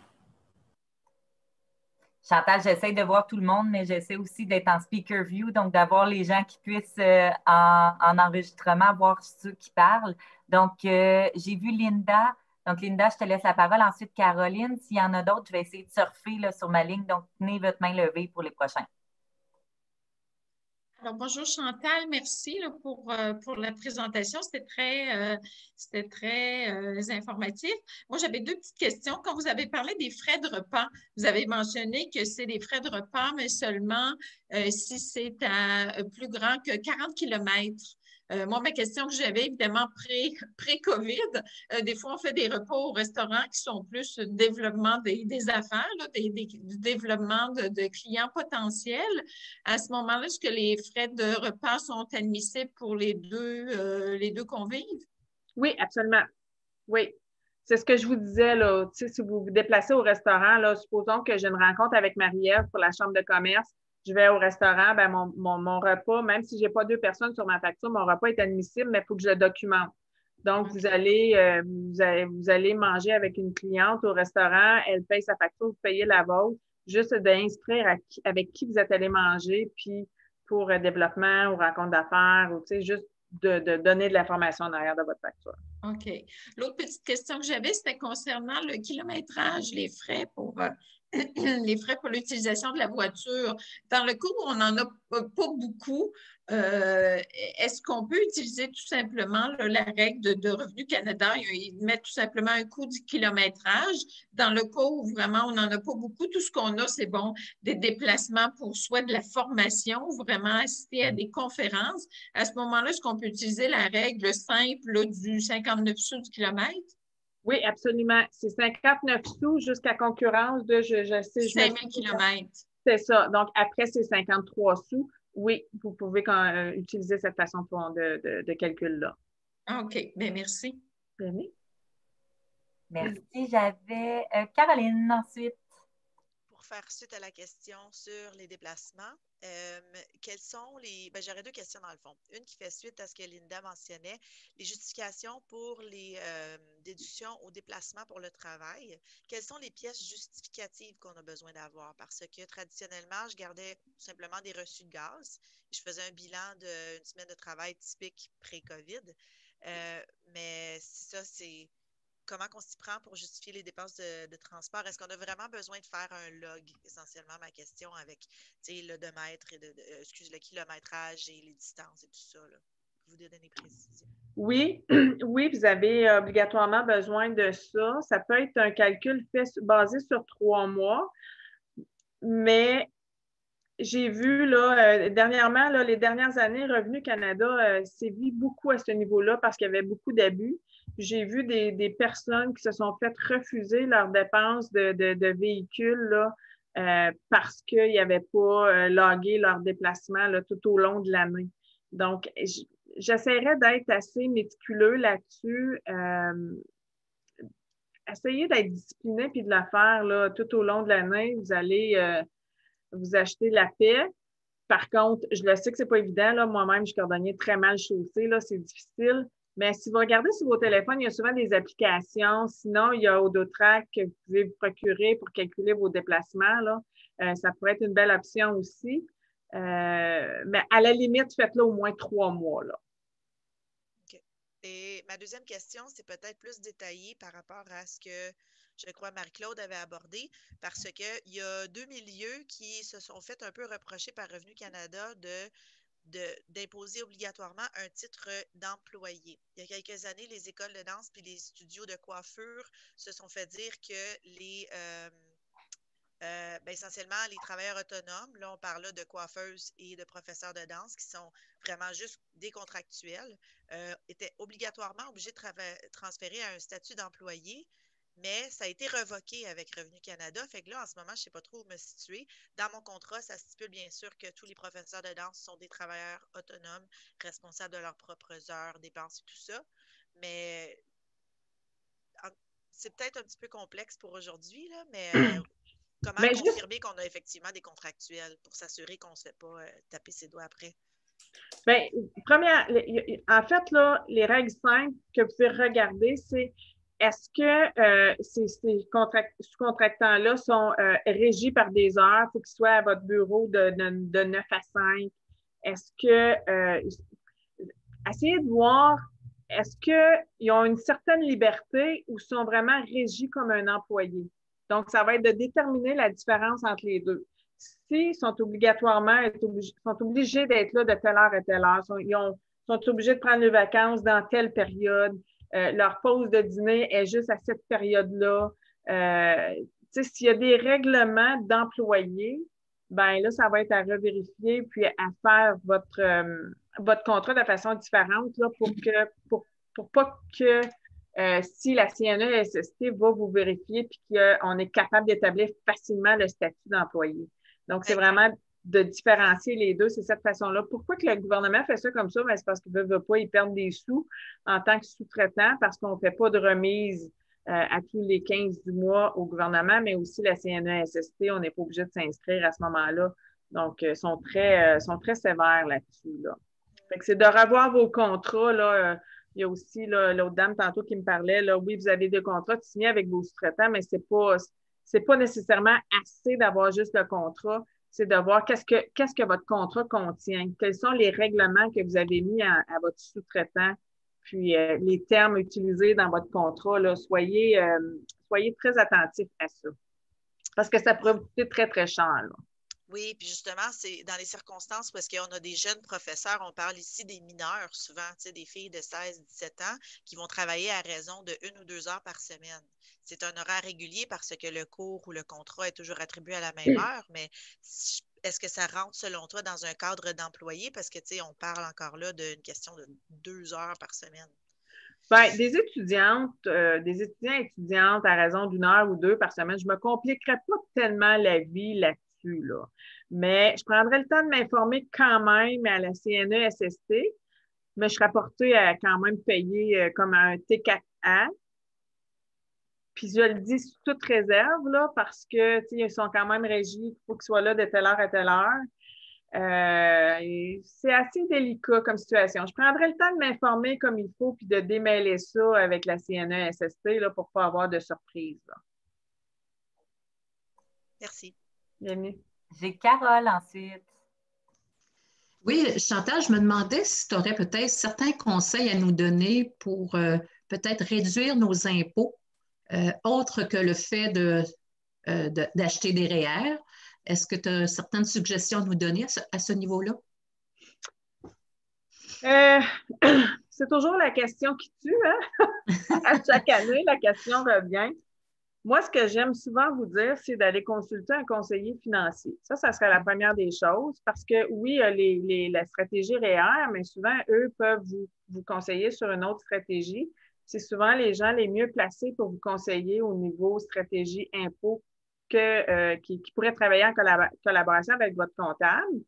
Speaker 1: Chantal, j'essaie de voir tout le monde, mais j'essaie aussi d'être en speaker view, donc d'avoir les gens qui puissent euh, en, enregistrement voir ceux qui parlent. Donc, euh, j'ai vu Linda. Donc, Linda, je te laisse la parole. Ensuite, Caroline. S'il y en a d'autres, je vais essayer de surfer sur ma ligne. Donc, tenez votre main levée pour les prochains
Speaker 4: bonjour Chantal, merci pour, euh, pour la présentation. C'était très, euh, très euh, informatif. Moi, j'avais deux petites questions. Quand vous avez parlé des frais de repas, vous avez mentionné que c'est des frais de repas, mais seulement si c'est à plus grand que 40 kilomètres. Euh, moi, ma question que j'avais, évidemment, pré-COVID, euh, des fois, on fait des repas au restaurant qui sont plus développement des, affaires, du développement de, clients potentiels. À ce moment-là, est-ce que les frais de repas sont admissibles pour les deux, euh, les deux convives?
Speaker 3: Oui, absolument. Oui. C'est ce que je vous disais, là. si vous vous déplacez au restaurant, là, supposons que j'ai une rencontre avec Marie-Ève pour la chambre de commerce, je vais au restaurant, ben mon, mon, repas, même si je n'ai pas deux personnes sur ma facture, mon repas est admissible, mais il faut que je le documente. Donc, vous, allez, euh, vous, allez, vous, allez, manger avec une cliente au restaurant, elle paye sa facture, vous payez la vôtre, juste d'inscrire avec qui vous êtes allé manger, puis pour euh, développement ou rencontre d'affaires, ou tu sais, juste de, de, donner de l'information en arrière de votre facture.
Speaker 4: OK. L'autre petite question que j'avais, c'était concernant le kilométrage, les frais pour euh, les frais pour l'utilisation de la voiture. Dans le cas où on n'en a pas beaucoup, euh, est-ce qu'on peut utiliser tout simplement la règle de, Revenu Canada? Ils mettent tout simplement un coût du kilométrage. Dans le cas où vraiment on n'en a pas beaucoup, tout ce qu'on a, c'est bon, des déplacements pour soit de la formation vraiment assister à des conférences. À ce moment-là, est-ce qu'on peut utiliser la règle simple du 59 sous du kilomètre?
Speaker 3: Oui, absolument. C'est 59 sous jusqu'à concurrence de, je, je sais,
Speaker 4: 5000 km.
Speaker 3: C'est ça. Donc, après, c'est 53 sous. Oui, vous pouvez quand, euh, utiliser cette façon de, de, calcul-là.
Speaker 4: OK. Bien, merci.
Speaker 1: Merci. J'avais euh, Caroline ensuite
Speaker 21: faire suite à la question sur les déplacements, euh, quels sont les. Ben, J'aurais deux questions dans le fond. Une qui fait suite à ce que Linda mentionnait, les justifications pour les euh, déductions au déplacement pour le travail. Quelles sont les pièces justificatives qu'on a besoin d'avoir? Parce que traditionnellement, je gardais simplement des reçus de gaz. Je faisais un bilan d'une semaine de travail typique pré-COVID. Euh, mais ça, c'est comment on s'y prend pour justifier les dépenses de, transport? Est-ce qu'on a vraiment besoin de faire un log? Essentiellement, ma question avec le demètre et de, euh, excuse, le kilométrage et les distances et tout ça. Là. Vous donner précision.
Speaker 3: Oui, oui, vous avez obligatoirement besoin de ça. Ça peut être un calcul fait basé sur trois mois, mais j'ai vu là, euh, dernièrement, là, les dernières années, Revenu Canada euh, vu beaucoup à ce niveau-là parce qu'il y avait beaucoup d'abus. J'ai vu des, personnes qui se sont fait refuser leurs dépenses de, de, véhicules là, euh, parce qu'ils n'avaient pas euh, logué leur déplacement là, tout au long de l'année. Donc, j'essaierai d'être assez méticuleux là-dessus. Euh, essayez d'être discipliné puis de la faire là, tout au long de l'année. Vous allez vous acheter la paix. Par contre, je le sais que ce n'est pas évident. Moi-même, je suis cordonnier très mal chaussé. C'est difficile. Mais si vous regardez sur vos téléphones, il y a souvent des applications. Sinon, il y a Audotrack que vous pouvez vous procurer pour calculer vos déplacements. Là. Euh, ça pourrait être une belle option aussi. Euh, mais à la limite, faites-le au moins trois mois. Là.
Speaker 21: Et ma deuxième question, c'est peut-être plus détaillé par rapport à ce que je crois Marie-Claude avait abordé, parce qu'il y a deux milieux qui se sont fait un peu reprocher par Revenu Canada de d'imposer obligatoirement un titre d'employé. Il y a quelques années, les écoles de danse puis les studios de coiffure se sont fait dire que les euh, euh, ben, essentiellement les travailleurs autonomes, là on parle de coiffeuses et de professeurs de danse qui sont vraiment juste des contractuels, euh, étaient obligatoirement obligés de transférer à un statut d'employé mais ça a été revoqué avec Revenu Canada. Fait que là, en ce moment, je ne sais pas trop où me situer. Dans mon contrat, ça stipule bien sûr que tous les professeurs de danse sont des travailleurs autonomes, responsables de leurs propres heures, dépenses et tout ça. Mais c'est peut-être un petit peu complexe pour aujourd'hui, mais euh, comment confirmer qu'on a effectivement des contractuels pour s'assurer qu'on ne se fait pas euh, taper ses doigts après?
Speaker 3: Bien, première, en fait, là, les règles simples que vous pouvez regarder, c'est est-ce que euh, ces, sous-contractants-là sont régis par des heures? Il faut qu'ils soient à votre bureau de, de 9 à 5. Est-ce que. essayez de voir est-ce qu'ils ont une certaine liberté ou sont vraiment régis comme un employé? Donc, ça va être de déterminer la différence entre les deux. S'ils sont obligatoirement sont obligés d'être là de telle heure à telle heure, sont, ils sont obligés de prendre les vacances dans telle période, euh, leur pause de dîner est juste à cette période-là. Euh, s'il y a des règlements d'employés, ben là, ça va être à revérifier puis à faire votre, euh, votre contrat de façon différente là, pour que pour, pour pas que euh, si la CNESST va vous vérifier puis qu'on est capable d'établir facilement le statut d'employé. Donc, c'est vraiment de différencier les deux, c'est cette façon-là. Pourquoi que le gouvernement fait ça comme ça? Ben, c'est parce qu'il ne veut pas y perdre des sous en tant que sous-traitant parce qu'on ne fait pas de remise euh, à tous les 15 du mois au gouvernement, mais aussi la CNESST, on n'est pas obligé de s'inscrire à ce moment-là. Donc, ils euh, sont très, euh, sont très sévères là-dessus. Là. c'est de revoir vos contrats. Là, il y a aussi l'autre dame tantôt qui me parlait. Là, oui, vous avez des contrats signés avec vos sous-traitants, mais ce n'est pas, pas nécessairement assez d'avoir juste le contrat. C'est de voir qu'est-ce que, qu'est-ce que votre contrat contient. Quels sont les règlements que vous avez mis à votre sous-traitant puis euh, les termes utilisés dans votre contrat, soyez, euh, soyez très attentifs à ça. Parce que ça pourrait vous coûter très, très cher.
Speaker 21: Oui, puis justement, c'est dans les circonstances parce qu'on a des jeunes professeurs, on parle ici des mineurs souvent, des filles de 16, 17 ans qui vont travailler à raison de une ou deux heures par semaine. C'est un horaire régulier parce que le cours ou le contrat est toujours attribué à la même heure, mais est-ce que ça rentre selon toi dans un cadre d'employé? Parce que, tu sais, on parle encore là d'une question de deux heures par semaine.
Speaker 3: Bien, des étudiantes, euh, des étudiants et étudiantes à raison d'une heure ou deux par semaine, je ne me compliquerais pas tellement la vie là-dessus, Mais je prendrais le temps de m'informer quand même à la CNESST, mais je serais portée à quand même payer euh, comme un T4A puis je le dis sous toute réserve, là, parce que ils sont quand même régis, il faut qu'ils soient là de telle heure à telle heure. Euh, c'est assez délicat comme situation. Je prendrai le temps de m'informer comme il faut puis de démêler ça avec la CNESST là, pour ne pas avoir de surprise.
Speaker 21: Merci.
Speaker 3: Bienvenue.
Speaker 1: J'ai Carole ensuite.
Speaker 11: Oui, Chantal, je me demandais si tu aurais peut-être certains conseils à nous donner pour euh, peut-être réduire nos impôts euh, autre que le fait euh, d'acheter des REER. Est-ce que tu as certaines suggestions à nous donner à ce, niveau-là?
Speaker 3: Euh, c'est toujours la question qui tue. Hein? à chaque année, la question revient. Moi, ce que j'aime souvent vous dire, c'est d'aller consulter un conseiller financier. Ça, ça serait la première des choses parce que oui, les, la stratégie REER, mais souvent, eux peuvent vous conseiller sur une autre stratégie c'est souvent les gens les mieux placés pour vous conseiller au niveau stratégie impôt que, euh, qui, pourraient travailler en collaboration avec votre comptable.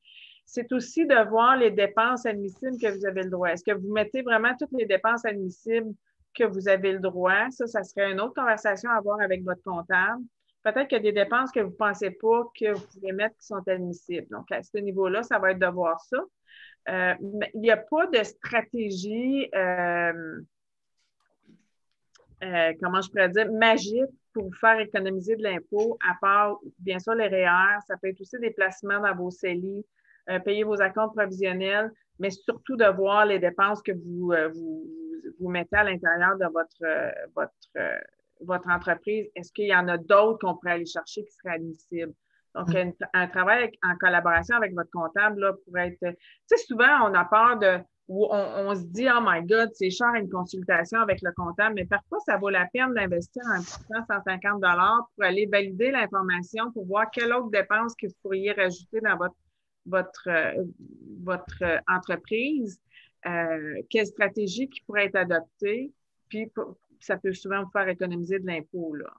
Speaker 3: C'est aussi de voir les dépenses admissibles que vous avez le droit. Est-ce que vous mettez vraiment toutes les dépenses admissibles que vous avez le droit? Ça, ça serait une autre conversation à avoir avec votre comptable. Peut-être qu'il y a des dépenses que vous ne pensez pas que vous pouvez mettre qui sont admissibles. Donc, à ce niveau-là, ça va être de voir ça. Euh, il n'y a pas de stratégie. Euh, euh, comment je pourrais dire, magique pour vous faire économiser de l'impôt, à part, bien sûr, les REER, ça peut être aussi des placements dans vos CELI, euh, payer vos accounts provisionnels, mais surtout de voir les dépenses que vous, euh, vous, vous, mettez à l'intérieur de votre, votre, votre entreprise. Est-ce qu'il y en a d'autres qu'on pourrait aller chercher qui seraient admissibles? Donc, un, un travail en collaboration avec votre comptable là, pourrait être. Tu sais, souvent, on a peur de où on, se dit, oh my God, c'est cher une consultation avec le comptable, mais parfois, ça vaut la peine d'investir un petit 150 pour aller valider l'information pour voir quelle autre dépense que vous pourriez rajouter dans votre, votre, euh, votre entreprise, euh, quelle stratégie qui pourrait être adoptée. Puis, ça peut souvent vous faire économiser de l'impôt. Là.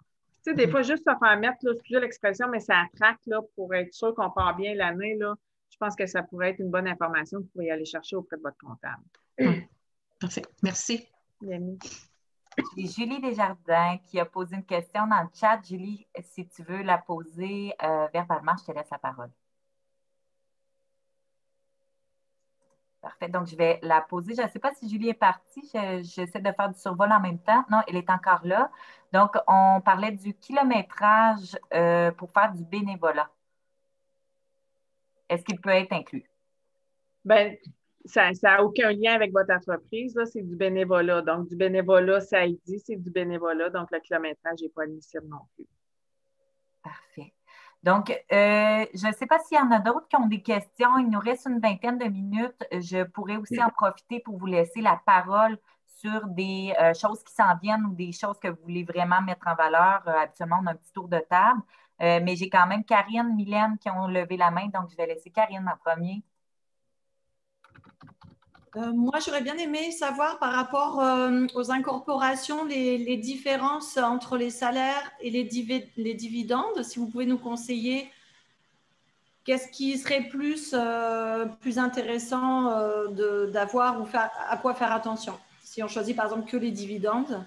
Speaker 3: Tu sais, des fois, juste se faire mettre, là, excusez l'expression, mais ça attraque là, pour être sûr qu'on part bien l'année. Là, je pense que ça pourrait être une bonne information que vous pourriez aller chercher auprès de votre comptable.
Speaker 11: Parfait. Merci.
Speaker 1: C'est Julie Desjardins qui a posé une question dans le chat. Julie, si tu veux la poser euh, verbalement, je te laisse la parole. Parfait. Donc, je vais la poser. Je ne sais pas si Julie est partie. J'essaie de faire du survol en même temps. Non, elle est encore là. Donc, on parlait du kilométrage euh, pour faire du bénévolat. Est-ce qu'il peut être inclus?
Speaker 3: Bien, ça n'a aucun lien avec votre entreprise. C'est du bénévolat. Donc, du bénévolat, ça dit, c'est du bénévolat. Donc, le kilométrage n'est pas admissible non plus.
Speaker 1: Parfait. Donc, euh, je ne sais pas s'il y en a d'autres qui ont des questions. Il nous reste une vingtaine de minutes. Je pourrais aussi en profiter pour vous laisser la parole sur des euh, choses qui s'en viennent ou des choses que vous voulez vraiment mettre en valeur. Euh, habituellement, on a un petit tour de table. mais j'ai quand même Karine, Mylène qui ont levé la main, donc je vais laisser Karine en premier.
Speaker 22: Euh, moi, j'aurais bien aimé savoir par rapport euh, aux incorporations les, différences entre les salaires et les, dividendes. Si vous pouvez nous conseiller, qu'est-ce qui serait plus, euh, plus intéressant d'avoir ou faire, à quoi faire attention Si on choisit par exemple que les dividendes.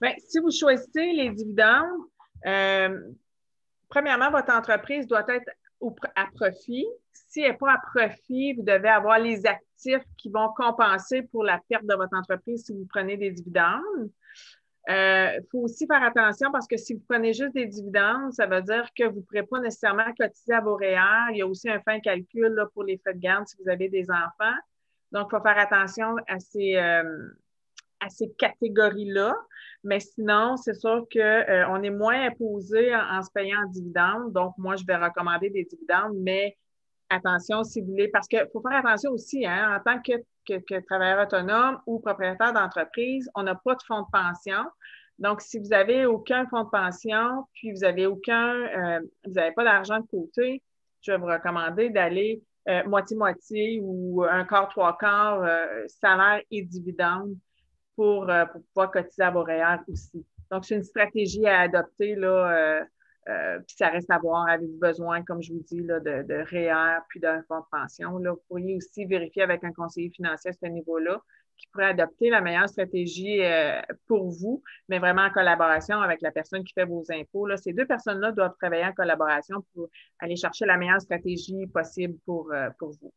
Speaker 3: Bien, si vous choisissez les dividendes, premièrement, votre entreprise doit être à profit. Si elle n'est pas à profit, vous devez avoir les actifs qui vont compenser pour la perte de votre entreprise si vous prenez des dividendes. Il euh, faut aussi faire attention parce que si vous prenez juste des dividendes, ça veut dire que vous ne pourrez pas nécessairement cotiser à vos REER. Il y a aussi un fin calcul pour les frais de garde si vous avez des enfants. Donc, il faut faire attention à ces, euh, à ces catégories-là. Mais sinon, c'est sûr qu'on euh, est moins imposé en, se payant en dividendes. Donc, moi, je vais recommander des dividendes, mais attention si vous voulez, parce qu'il faut faire attention aussi, hein, en tant que, que, travailleur autonome ou propriétaire d'entreprise, on n'a pas de fonds de pension. Donc, si vous n'avez aucun fonds de pension, puis vous n'avez aucun, euh, vous n'avez pas d'argent de côté, je vais vous recommander d'aller euh, moitié-moitié ou un quart, trois quarts salaire et dividendes euh, pour, pouvoir cotiser à vos aussi. Donc, c'est une stratégie à adopter, là, euh, euh, puis ça reste à voir, avez-vous besoin, comme je vous dis, là, de, de REER puis d'un fonds de pension? Là, vous pourriez aussi vérifier avec un conseiller financier à ce niveau-là qui pourrait adopter la meilleure stratégie pour vous, mais vraiment en collaboration avec la personne qui fait vos impôts. Là. Ces deux personnes-là doivent travailler en collaboration pour aller chercher la meilleure stratégie possible pour, pour vous.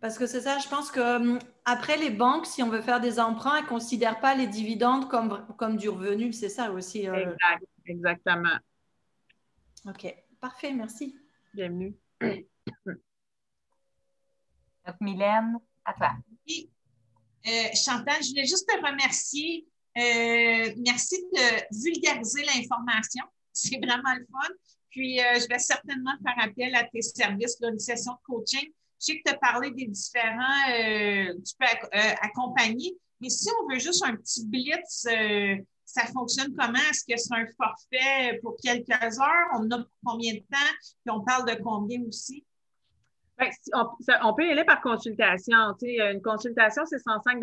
Speaker 22: Parce que c'est ça, je pense que hum, après les banques, si on veut faire des emprunts, elles ne considèrent pas les dividendes comme, comme du revenu. C'est ça aussi.
Speaker 3: Euh, exact, exactement.
Speaker 22: OK, parfait, merci.
Speaker 3: Bienvenue.
Speaker 1: Donc, Mylène, à toi.
Speaker 9: Oui. Euh, Chantal, je voulais juste te remercier. Euh, merci de vulgariser l'information. C'est vraiment le fun. Puis, je vais certainement faire appel à tes services, une session de coaching je sais que tu as parlé des différents, euh, tu peux euh, accompagner, mais si on veut juste un petit blitz, euh, ça fonctionne comment? Est-ce que c'est un forfait pour quelques heures? On a pour combien de temps? Puis on parle de combien aussi?
Speaker 3: Ben, on, peut y aller par consultation. une consultation, c'est 105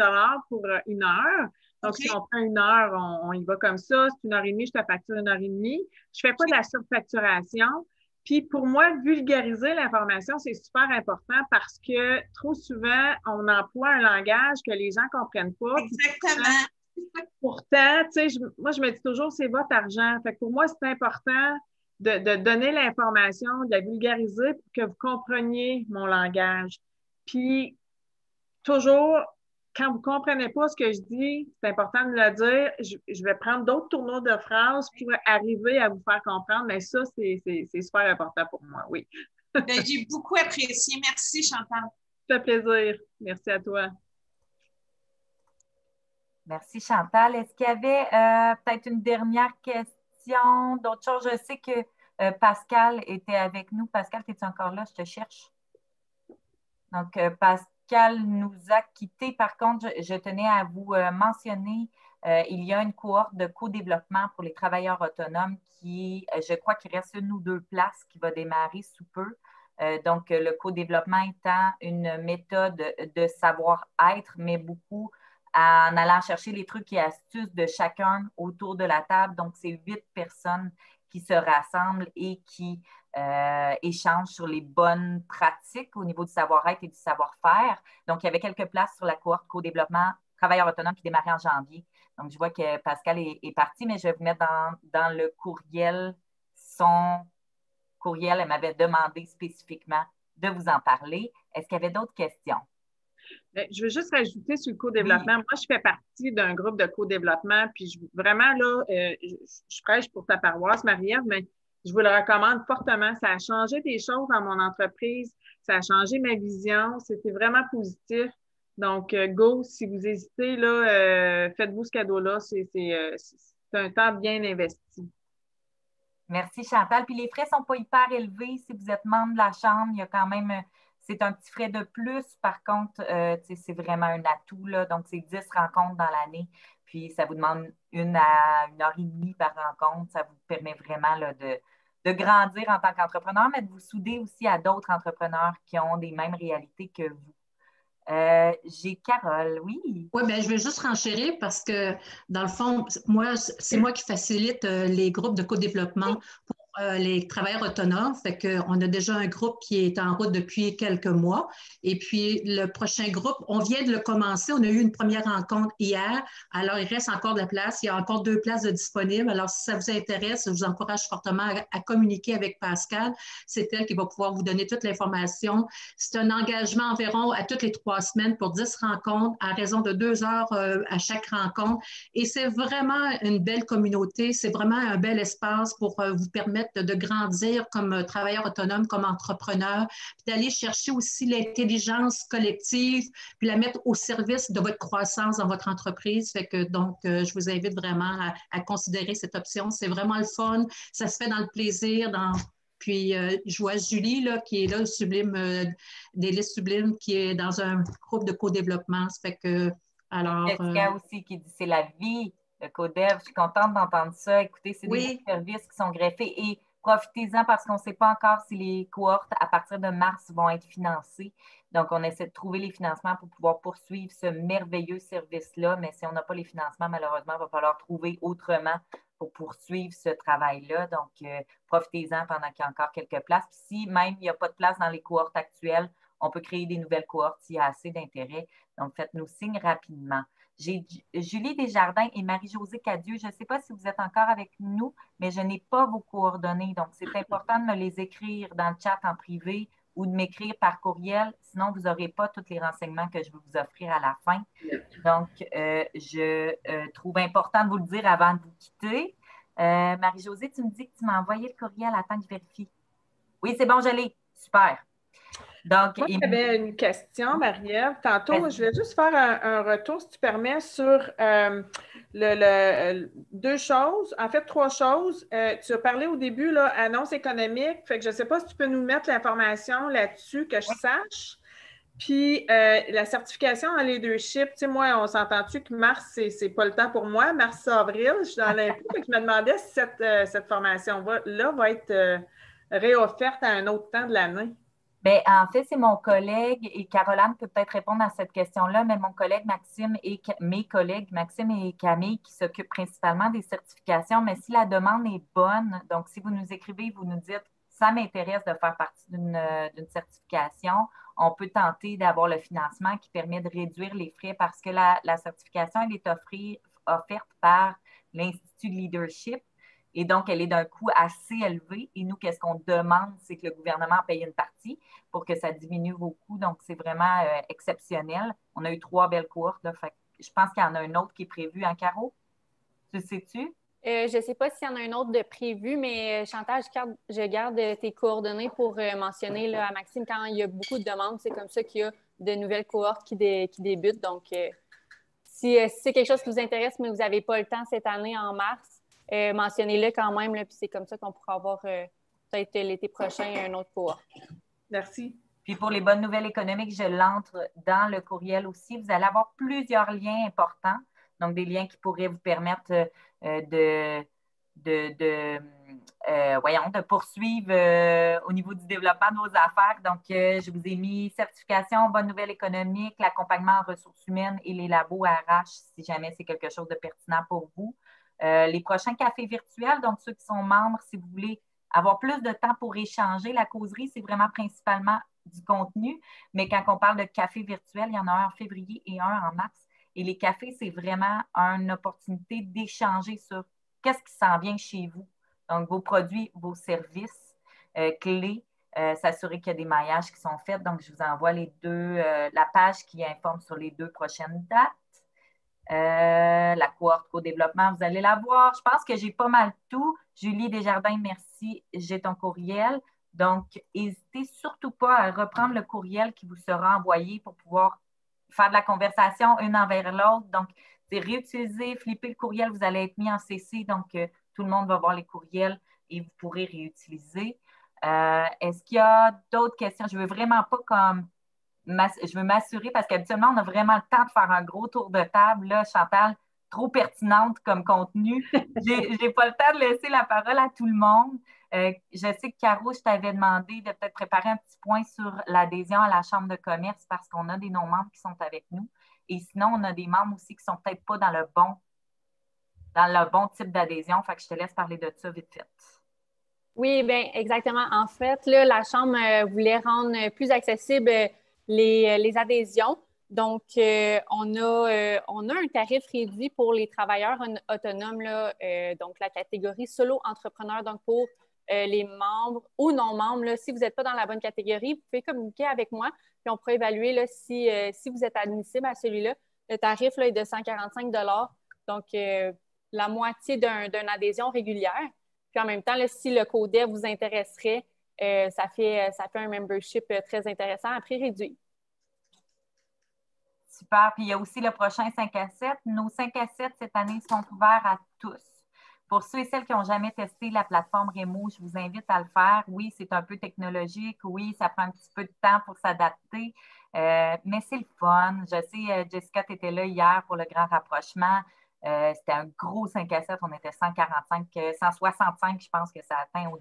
Speaker 3: pour une heure. Donc, si on prend une heure, on, y va comme ça. C'est une heure et demie, je te facture une heure et demie. Je ne fais pas de la surfacturation. Puis pour moi, vulgariser l'information, c'est super important parce que trop souvent, on emploie un langage que les gens ne comprennent pas.
Speaker 9: Exactement.
Speaker 3: Pourtant, tu sais, moi, je me dis toujours, c'est votre argent. Fait que pour moi, c'est important de, de donner l'information, de la vulgariser pour que vous compreniez mon langage. Puis, toujours quand vous ne comprenez pas ce que je dis, c'est important de le dire. Je, vais prendre d'autres tournois de phrases pour arriver à vous faire comprendre, mais ça, c'est super important pour moi, oui.
Speaker 9: Ben, j'ai beaucoup apprécié. Merci, Chantal.
Speaker 3: Ça fait plaisir. Merci à toi.
Speaker 1: Merci, Chantal. Est-ce qu'il y avait euh, peut-être une dernière question, d'autres choses? Je sais que euh, Pascal était avec nous. Pascal, es-tu encore là? Je te cherche. Donc, euh, Pascal. Nous a quittés. Par contre, je, tenais à vous euh, mentionner, euh, il y a une cohorte de co-développement pour les travailleurs autonomes qui, euh, je crois qu'il reste une ou deux places qui va démarrer sous peu. donc, le co-développement étant une méthode de savoir-être, mais beaucoup en allant chercher les trucs et astuces de chacun autour de la table. Donc, c'est huit personnes qui se rassemblent et qui euh, échangent sur les bonnes pratiques au niveau du savoir-être et du savoir-faire. Donc, il y avait quelques places sur la cohorte co-développement travailleurs autonomes qui démarrait en janvier. Donc, je vois que Pascal est, parti, mais je vais vous mettre dans, dans le courriel son courriel. Elle m'avait demandé spécifiquement de vous en parler. Est-ce qu'il y avait d'autres questions?
Speaker 3: Ben, je veux juste rajouter sur le co-développement. Moi, je fais partie d'un groupe de co-développement, puis je, vraiment, là, euh, je, prêche pour ta paroisse, Marie-Ève, mais je vous le recommande fortement. Ça a changé des choses dans mon entreprise, ça a changé ma vision, c'était vraiment positif. Donc, euh, go, si vous hésitez, là, euh, faites-vous ce cadeau-là. C'est un temps bien investi.
Speaker 1: Merci Chantal. Puis les frais ne sont pas hyper élevés. Si vous êtes membre de la Chambre, il y a quand même, c'est un petit frais de plus. Par contre, euh, c'est vraiment un atout. Là. Donc, c'est 10 rencontres dans l'année. Puis ça vous demande une à une heure et demie par rencontre. Ça vous permet vraiment de, de grandir en tant qu'entrepreneur, mais de vous souder aussi à d'autres entrepreneurs qui ont des mêmes réalités que vous. Euh, j'ai Carole, oui?
Speaker 11: Oui, bien, je vais juste renchérir parce que, dans le fond, moi, c'est moi qui facilite euh, les groupes de co-développement pour euh, les travailleurs autonomes. Fait qu'on a déjà un groupe qui est en route depuis quelques mois. Et puis, le prochain groupe, on vient de le commencer. On a eu une première rencontre hier. Alors, il reste encore de la place. Il y a encore deux places disponibles. Alors, si ça vous intéresse, je vous encourage fortement à, communiquer avec Pascal. C'est elle qui va pouvoir vous donner toute l'information. C'est un engagement environ à toutes les trois semaines pour 10 rencontres à raison de deux heures euh, à chaque rencontre. Et c'est vraiment une belle communauté. C'est vraiment un bel espace pour euh, vous permettre de grandir comme euh, travailleur autonome, comme entrepreneur, puis d'aller chercher aussi l'intelligence collective, puis la mettre au service de votre croissance dans votre entreprise. Fait que donc, euh, je vous invite vraiment à, considérer cette option. C'est vraiment le fun. Ça se fait dans le plaisir, dans puis, euh, je vois Julie, là, qui est là, Sublime, des listes sublimes, qui est dans un groupe de co-développement. Ça fait que, alors.
Speaker 1: Jessica aussi qui dit c'est la vie le CODEV. Je suis contente d'entendre ça. Écoutez, c'est des services qui sont greffés et profitez-en parce qu'on ne sait pas encore si les cohortes à partir de mars vont être financées. Donc, on essaie de trouver les financements pour pouvoir poursuivre ce merveilleux service-là. Mais si on n'a pas les financements, malheureusement, il va falloir trouver autrement pour poursuivre ce travail-là. Donc, euh, profitez-en pendant qu'il y a encore quelques places. Puis si même il n'y a pas de place dans les cohortes actuelles, on peut créer des nouvelles cohortes s'il y a assez d'intérêt. Donc, faites-nous signe rapidement. J'ai Julie Desjardins et Marie-Josée Cadieux. Je ne sais pas si vous êtes encore avec nous, mais je n'ai pas vos coordonnées. Donc, c'est important de me les écrire dans le chat en privé ou de m'écrire par courriel. Sinon, vous n'aurez pas tous les renseignements que je vais vous offrir à la fin. Donc, euh, je euh, trouve important de vous le dire avant de vous quitter. Euh, Marie-Josée, tu me dis que tu m'as envoyé le courriel. Attends que je vérifie. Oui, c'est bon, je l'ai. Super.
Speaker 3: Donc, Moi, j'avais une question, Marie-Ève. Tantôt, je vais juste faire un, retour, si tu permets, sur euh, le, deux choses, en fait, trois choses. Euh, tu as parlé au début, là, annonce économique. Fait que je ne sais pas si tu peux nous mettre l'information là-dessus, que je sache. Puis euh, la certification en leadership, tu sais, moi, on s'entend-tu que mars, c'est pas le temps pour moi, mars-avril, je suis dans l'impôt. je me demandais si cette, cette formation-là va être réofferte à un autre temps de l'année.
Speaker 1: Bien, en fait, c'est mon collègue et Caroline peut peut-être répondre à cette question-là, mais mon collègue Maxime et mes collègues Maxime et Camille qui s'occupent principalement des certifications. Mais si la demande est bonne, donc si vous nous écrivez, vous nous dites ça m'intéresse de faire partie d'une certification, on peut tenter d'avoir le financement qui permet de réduire les frais parce que la, certification, elle est offerte par l'Institut de leadership et donc, elle est d'un coût assez élevé. Et nous, qu'est-ce qu'on demande, c'est que le gouvernement paye une partie pour que ça diminue vos coûts. Donc, c'est vraiment euh, exceptionnel. On a eu trois belles courtes. je pense qu'il y en a un autre qui est prévu en carreau. Tu sais-tu?
Speaker 23: Euh, je ne sais pas s'il y en a un autre de prévu, mais euh, Chantal, je garde, tes coordonnées pour mentionner à Maxime quand il y a beaucoup de demandes. C'est comme ça qu'il y a de nouvelles cohortes qui, qui débutent. Donc, si, si c'est quelque chose qui vous intéresse, mais vous n'avez pas le temps cette année en mars, euh, mentionnez-le quand même, puis c'est comme ça qu'on pourra avoir euh, peut-être l'été prochain un autre cours.
Speaker 3: Merci.
Speaker 1: Puis pour les bonnes nouvelles économiques, je l'entre dans le courriel aussi. Vous allez avoir plusieurs liens importants, donc des liens qui pourraient vous permettre euh, de, de, euh, voyons, de poursuivre au niveau du développement de vos affaires. Donc, je vous ai mis certification, bonne nouvelle économique, l'accompagnement en ressources humaines et les labos RH, si jamais c'est quelque chose de pertinent pour vous. Les prochains cafés virtuels, donc ceux qui sont membres, si vous voulez avoir plus de temps pour échanger, la causerie, c'est vraiment principalement du contenu, mais quand on parle de café virtuel, il y en a un en février et un en mars. Et les cafés, c'est vraiment une opportunité d'échanger sur qu'est-ce qui s'en vient chez vous. Donc, vos produits, vos services euh, clés, euh, s'assurer qu'il y a des maillages qui sont faits. Donc, je vous envoie les deux, euh, la page qui informe sur les deux prochaines dates. La cohorte co-développement, vous allez la voir. Je pense que j'ai pas mal tout. Julie Desjardins, merci. J'ai ton courriel. Donc, n'hésitez surtout pas à reprendre le courriel qui vous sera envoyé pour pouvoir faire de la conversation une envers l'autre. Donc, c'est réutiliser, flipper le courriel, vous allez être mis en CC, donc euh, tout le monde va voir les courriels et vous pourrez réutiliser. Euh, est-ce qu'il y a d'autres questions? Je ne veux vraiment pas comme je veux m'assurer parce qu'habituellement, on a vraiment le temps de faire un gros tour de table. Là, Chantal, trop pertinente comme contenu. Je n'ai pas le temps de laisser la parole à tout le monde. Euh, je sais que Caro, je t'avais demandé de peut-être préparer un petit point sur l'adhésion à la Chambre de commerce parce qu'on a des non-membres qui sont avec nous. Et sinon, on a des membres aussi qui ne sont peut-être pas dans le bon, dans le bon type d'adhésion. Fait que je te laisse parler de ça vite fait.
Speaker 23: Oui, bien, exactement. En fait, là, la Chambre euh, voulait rendre plus accessibles les, les adhésions. Donc, euh, on, a, on a un tarif réduit pour les travailleurs autonomes, là, donc la catégorie solo entrepreneur. Donc, pour euh, les membres ou non-membres. Si vous n'êtes pas dans la bonne catégorie, vous pouvez communiquer avec moi, puis on pourra évaluer là, si, euh, si vous êtes admissible à celui-là. Le tarif là, est de 145 donc euh, la moitié d'une adhésion régulière. Puis en même temps, si le codet vous intéresserait, ça, fait, ça fait un membership très intéressant à prix réduit.
Speaker 1: Super. Puis il y a aussi le prochain 5 à 7. Nos 5 à 7 cette année sont ouverts à tous. Pour ceux et celles qui n'ont jamais testé la plateforme Remo, je vous invite à le faire. Oui, c'est un peu technologique. Oui, ça prend un petit peu de temps pour s'adapter, euh, mais c'est le fun. Je sais, euh, Jessica, tu étais là hier pour le grand rapprochement. Euh, c'était un gros 5 à 7. On était 145, 165, je pense que ça atteint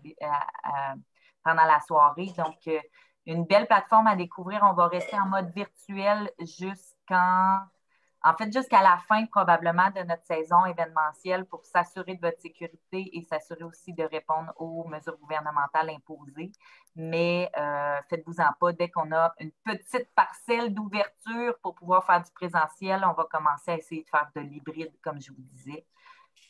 Speaker 1: pendant la soirée. Donc, une belle plateforme à découvrir. On va rester en mode virtuel jusqu'en en fait, jusqu'à la fin probablement de notre saison événementielle pour s'assurer de votre sécurité et s'assurer aussi de répondre aux mesures gouvernementales imposées. Mais euh, faites-vous-en pas, dès qu'on a une petite parcelle d'ouverture pour pouvoir faire du présentiel, on va commencer à essayer de faire de l'hybride, comme je vous disais.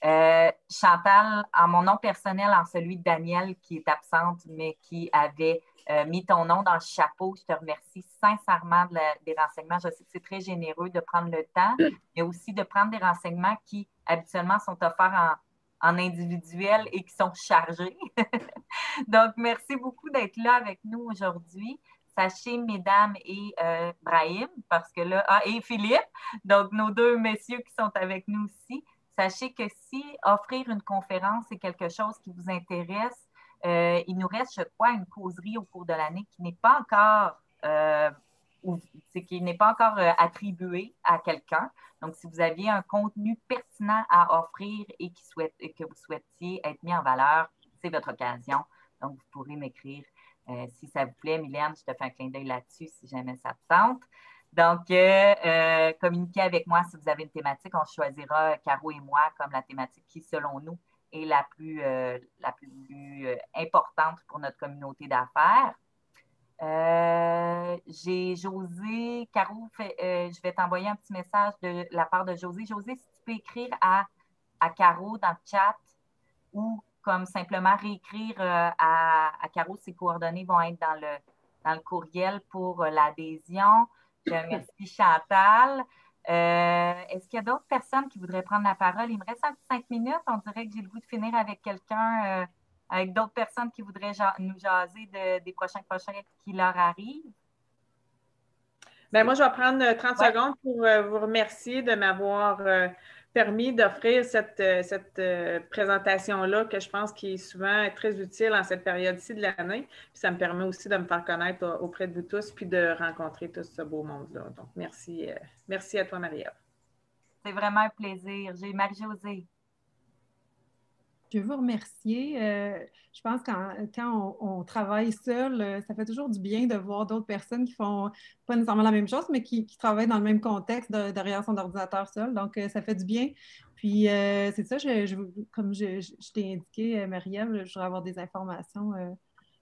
Speaker 1: Euh, Chantal, en mon nom personnel, en celui de Daniel, qui est absente, mais qui avait euh, mis ton nom dans le chapeau. Je te remercie sincèrement des renseignements. Je sais que c'est très généreux de prendre le temps, mais aussi de prendre des renseignements qui habituellement sont offerts en, individuel et qui sont chargés. Donc, merci beaucoup d'être là avec nous aujourd'hui. Sachez, mesdames et euh, Brahim, parce que là, ah, et Philippe, donc nos deux messieurs qui sont avec nous aussi, sachez que si offrir une conférence est quelque chose qui vous intéresse, euh, il nous reste, je crois, une causerie au cours de l'année qui n'est pas encore, euh, qui n'est pas encore euh, attribuée à quelqu'un. Donc, si vous aviez un contenu pertinent à offrir et, qui souhaite, que vous souhaitiez être mis en valeur, c'est votre occasion. Donc, vous pourrez m'écrire si ça vous plaît. Mylène, je te fais un clin d'œil là-dessus si jamais ça te. Donc, communiquez avec moi si vous avez une thématique. On choisira, Caro et moi, comme la thématique qui, selon nous, est la plus, euh, la plus euh, importante pour notre communauté d'affaires. Euh, j'ai José, Caro, je vais t'envoyer un petit message de la part de José. José, si tu peux écrire à, à Caro dans le chat ou comme simplement réécrire à, à Caro, ses coordonnées vont être dans le, dans le courriel pour l'adhésion. Je remercie Chantal. Euh, est-ce qu'il y a d'autres personnes qui voudraient prendre la parole? Il me reste cinq minutes. On dirait que j'ai le goût de finir avec quelqu'un, euh, avec d'autres personnes qui voudraient nous jaser des prochains projets qui leur arrivent.
Speaker 3: Bien, moi, je vais prendre 30 secondes pour euh, vous remercier de m'avoir permis d'offrir cette, euh, cette euh, présentation-là que je pense qui est souvent très utile en cette période-ci de l'année. Puis ça me permet aussi de me faire connaître auprès de vous tous puis de rencontrer tout ce beau monde-là. Donc, merci, euh, merci à toi, Marie-Ève.
Speaker 1: C'est vraiment un plaisir. J'ai Marie-Josée.
Speaker 16: Je veux vous remercier. Euh, je pense que quand, on, travaille seul, euh, ça fait toujours du bien de voir d'autres personnes qui font pas nécessairement la même chose, mais qui, travaillent dans le même contexte derrière son ordinateur seul. Donc, euh, ça fait du bien. Puis, c'est ça, comme je, t'ai indiqué, Marie-Ève, je voudrais avoir des informations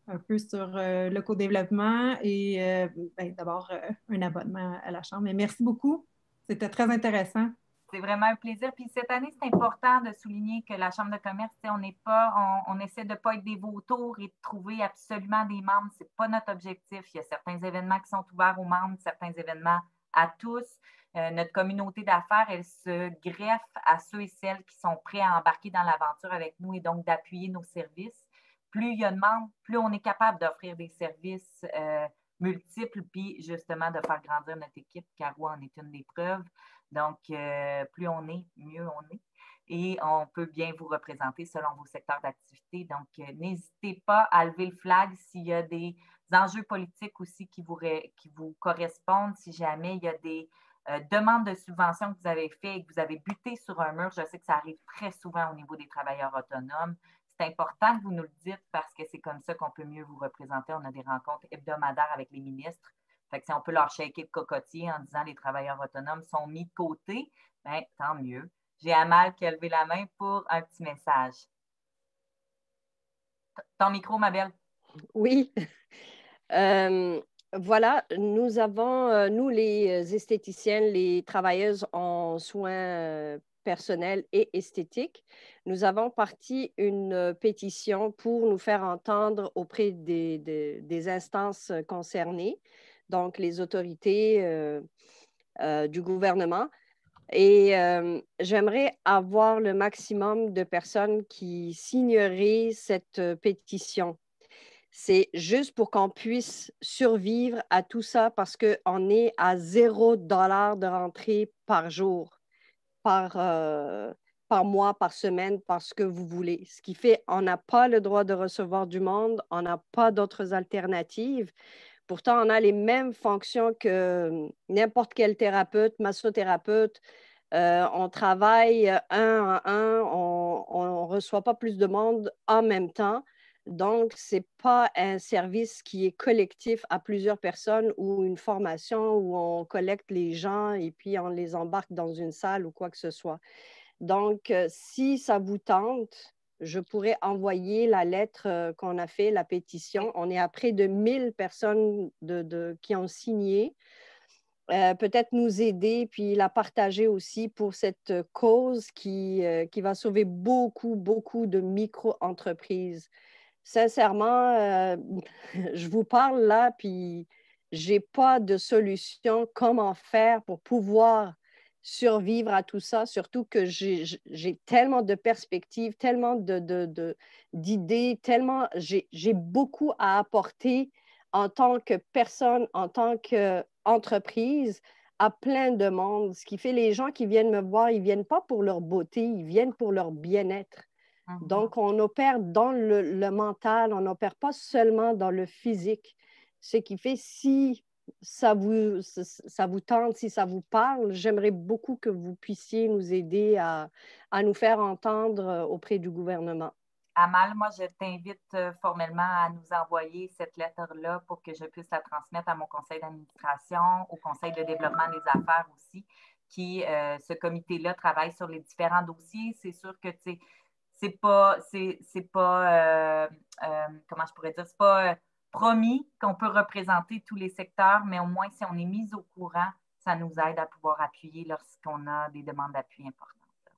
Speaker 16: un peu sur le co-développement et ben, d'abord un abonnement à la Chambre. Mais merci beaucoup. C'était très intéressant.
Speaker 1: C'est vraiment un plaisir. Puis cette année, c'est important de souligner que la Chambre de commerce, on n'est pas, on, essaie de ne pas être des vautours et de trouver absolument des membres. Ce n'est pas notre objectif. Il y a certains événements qui sont ouverts aux membres, certains événements à tous. Euh, notre communauté d'affaires, elle se greffe à ceux et celles qui sont prêts à embarquer dans l'aventure avec nous et donc d'appuyer nos services. Plus il y a de membres, plus on est capable d'offrir des services euh, multiples, puis justement de faire grandir notre équipe. Caro en est une des preuves. Donc, euh, plus on est, mieux on est. Et on peut bien vous représenter selon vos secteurs d'activité. Donc, euh, n'hésitez pas à lever le flag s'il y a des enjeux politiques aussi qui vous, qui vous correspondent, si jamais il y a des euh, demandes de subventions que vous avez faites et que vous avez buté sur un mur. Je sais que ça arrive très souvent au niveau des travailleurs autonomes. C'est important que vous nous le dites parce que c'est comme ça qu'on peut mieux vous représenter. On a des rencontres hebdomadaires avec les ministres si on peut leur shaker le cocotier en disant les travailleurs autonomes sont mis de côté, bien, tant mieux. J'ai Amal qui a levé la main pour un petit message. Ton micro, ma belle.
Speaker 7: Oui. Euh, voilà, nous avons, euh, nous les esthéticiennes, les travailleuses en soins euh, personnels et esthétiques, nous avons parti une pétition pour nous faire entendre auprès des instances concernées donc les autorités euh, euh, du gouvernement. Et euh, j'aimerais avoir le maximum de personnes qui signeraient cette pétition. C'est juste pour qu'on puisse survivre à tout ça parce qu'on est à zéro dollar de rentrée par jour, par, par mois, par semaine, parce que vous voulez. Ce qui fait qu'on n'a pas le droit de recevoir du monde, on n'a pas d'autres alternatives. Pourtant, on a les mêmes fonctions que n'importe quel thérapeute, massothérapeute. Euh, on travaille un à un, on ne reçoit pas plus de monde en même temps. Donc, ce n'est pas un service qui est collectif à plusieurs personnes ou une formation où on collecte les gens et puis on les embarque dans une salle ou quoi que ce soit. Donc, euh, si ça vous tente, je pourrais envoyer la lettre euh, qu'on a fait, la pétition. On est à près de 1000 personnes qui ont signé. Euh, peut-être nous aider, puis la partager aussi pour cette cause qui, qui va sauver beaucoup, beaucoup de micro-entreprises. Sincèrement, je vous parle là, puis je n'ai pas de solution comment faire pour pouvoir survivre à tout ça, surtout que j'ai tellement de perspectives, tellement d'idées, tellement j'ai beaucoup à apporter en tant que personne, en tant qu'entreprise à plein de monde. Ce qui fait les gens qui viennent me voir, ils ne viennent pas pour leur beauté, ils viennent pour leur bien-être. Mmh Donc, on opère dans le, le mental, on n'opère pas seulement dans le physique. Ce qui fait si ça vous, ça vous tente, si ça vous parle, j'aimerais beaucoup que vous puissiez nous aider à, à, nous faire entendre euh, auprès du gouvernement.
Speaker 1: Amal, moi, je t'invite euh, formellement à nous envoyer cette lettre-là pour que je puisse la transmettre à mon conseil d'administration, au conseil de développement des affaires aussi, qui, euh, ce comité-là, travaille sur les différents dossiers. C'est sûr que, tu sais, c'est pas, c'est, pas, comment je pourrais dire, c'est pas promis qu'on peut représenter tous les secteurs, mais au moins si on est mis au courant, ça nous aide à pouvoir appuyer lorsqu'on a des demandes d'appui importantes.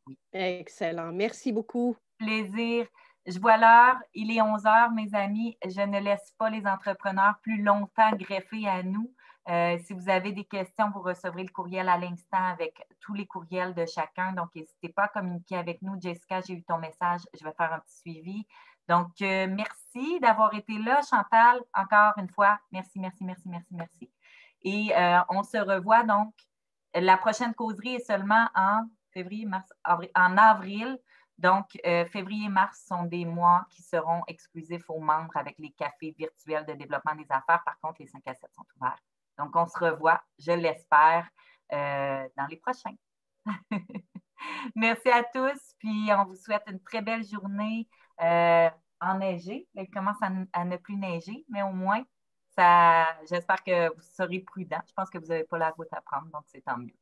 Speaker 1: Oui.
Speaker 7: Excellent. Merci beaucoup.
Speaker 1: Plaisir. Je vois l'heure, il est 11 heures, mes amis. Je ne laisse pas les entrepreneurs plus longtemps greffés à nous. Euh, si vous avez des questions, vous recevrez le courriel à l'instant avec tous les courriels de chacun. Donc, n'hésitez pas à communiquer avec nous. Jessica, j'ai eu ton message. Je vais faire un petit suivi. Donc, euh, merci d'avoir été là, Chantal. Encore une fois, merci, merci, merci, merci, merci. Et euh, on se revoit donc. La prochaine causerie est seulement en février, mars, avril, en avril. Donc, février et mars sont des mois qui seront exclusifs aux membres avec les cafés virtuels de développement des affaires. Par contre, les 5 à 7 sont ouverts. Donc, on se revoit, je l'espère, dans les prochains. Merci à tous, puis on vous souhaite une très belle journée euh, enneigée. Il commence à, ne plus neiger, mais au moins, ça, j'espère que vous serez prudent. Je pense que vous n'avez pas la route à prendre, donc c'est tant mieux.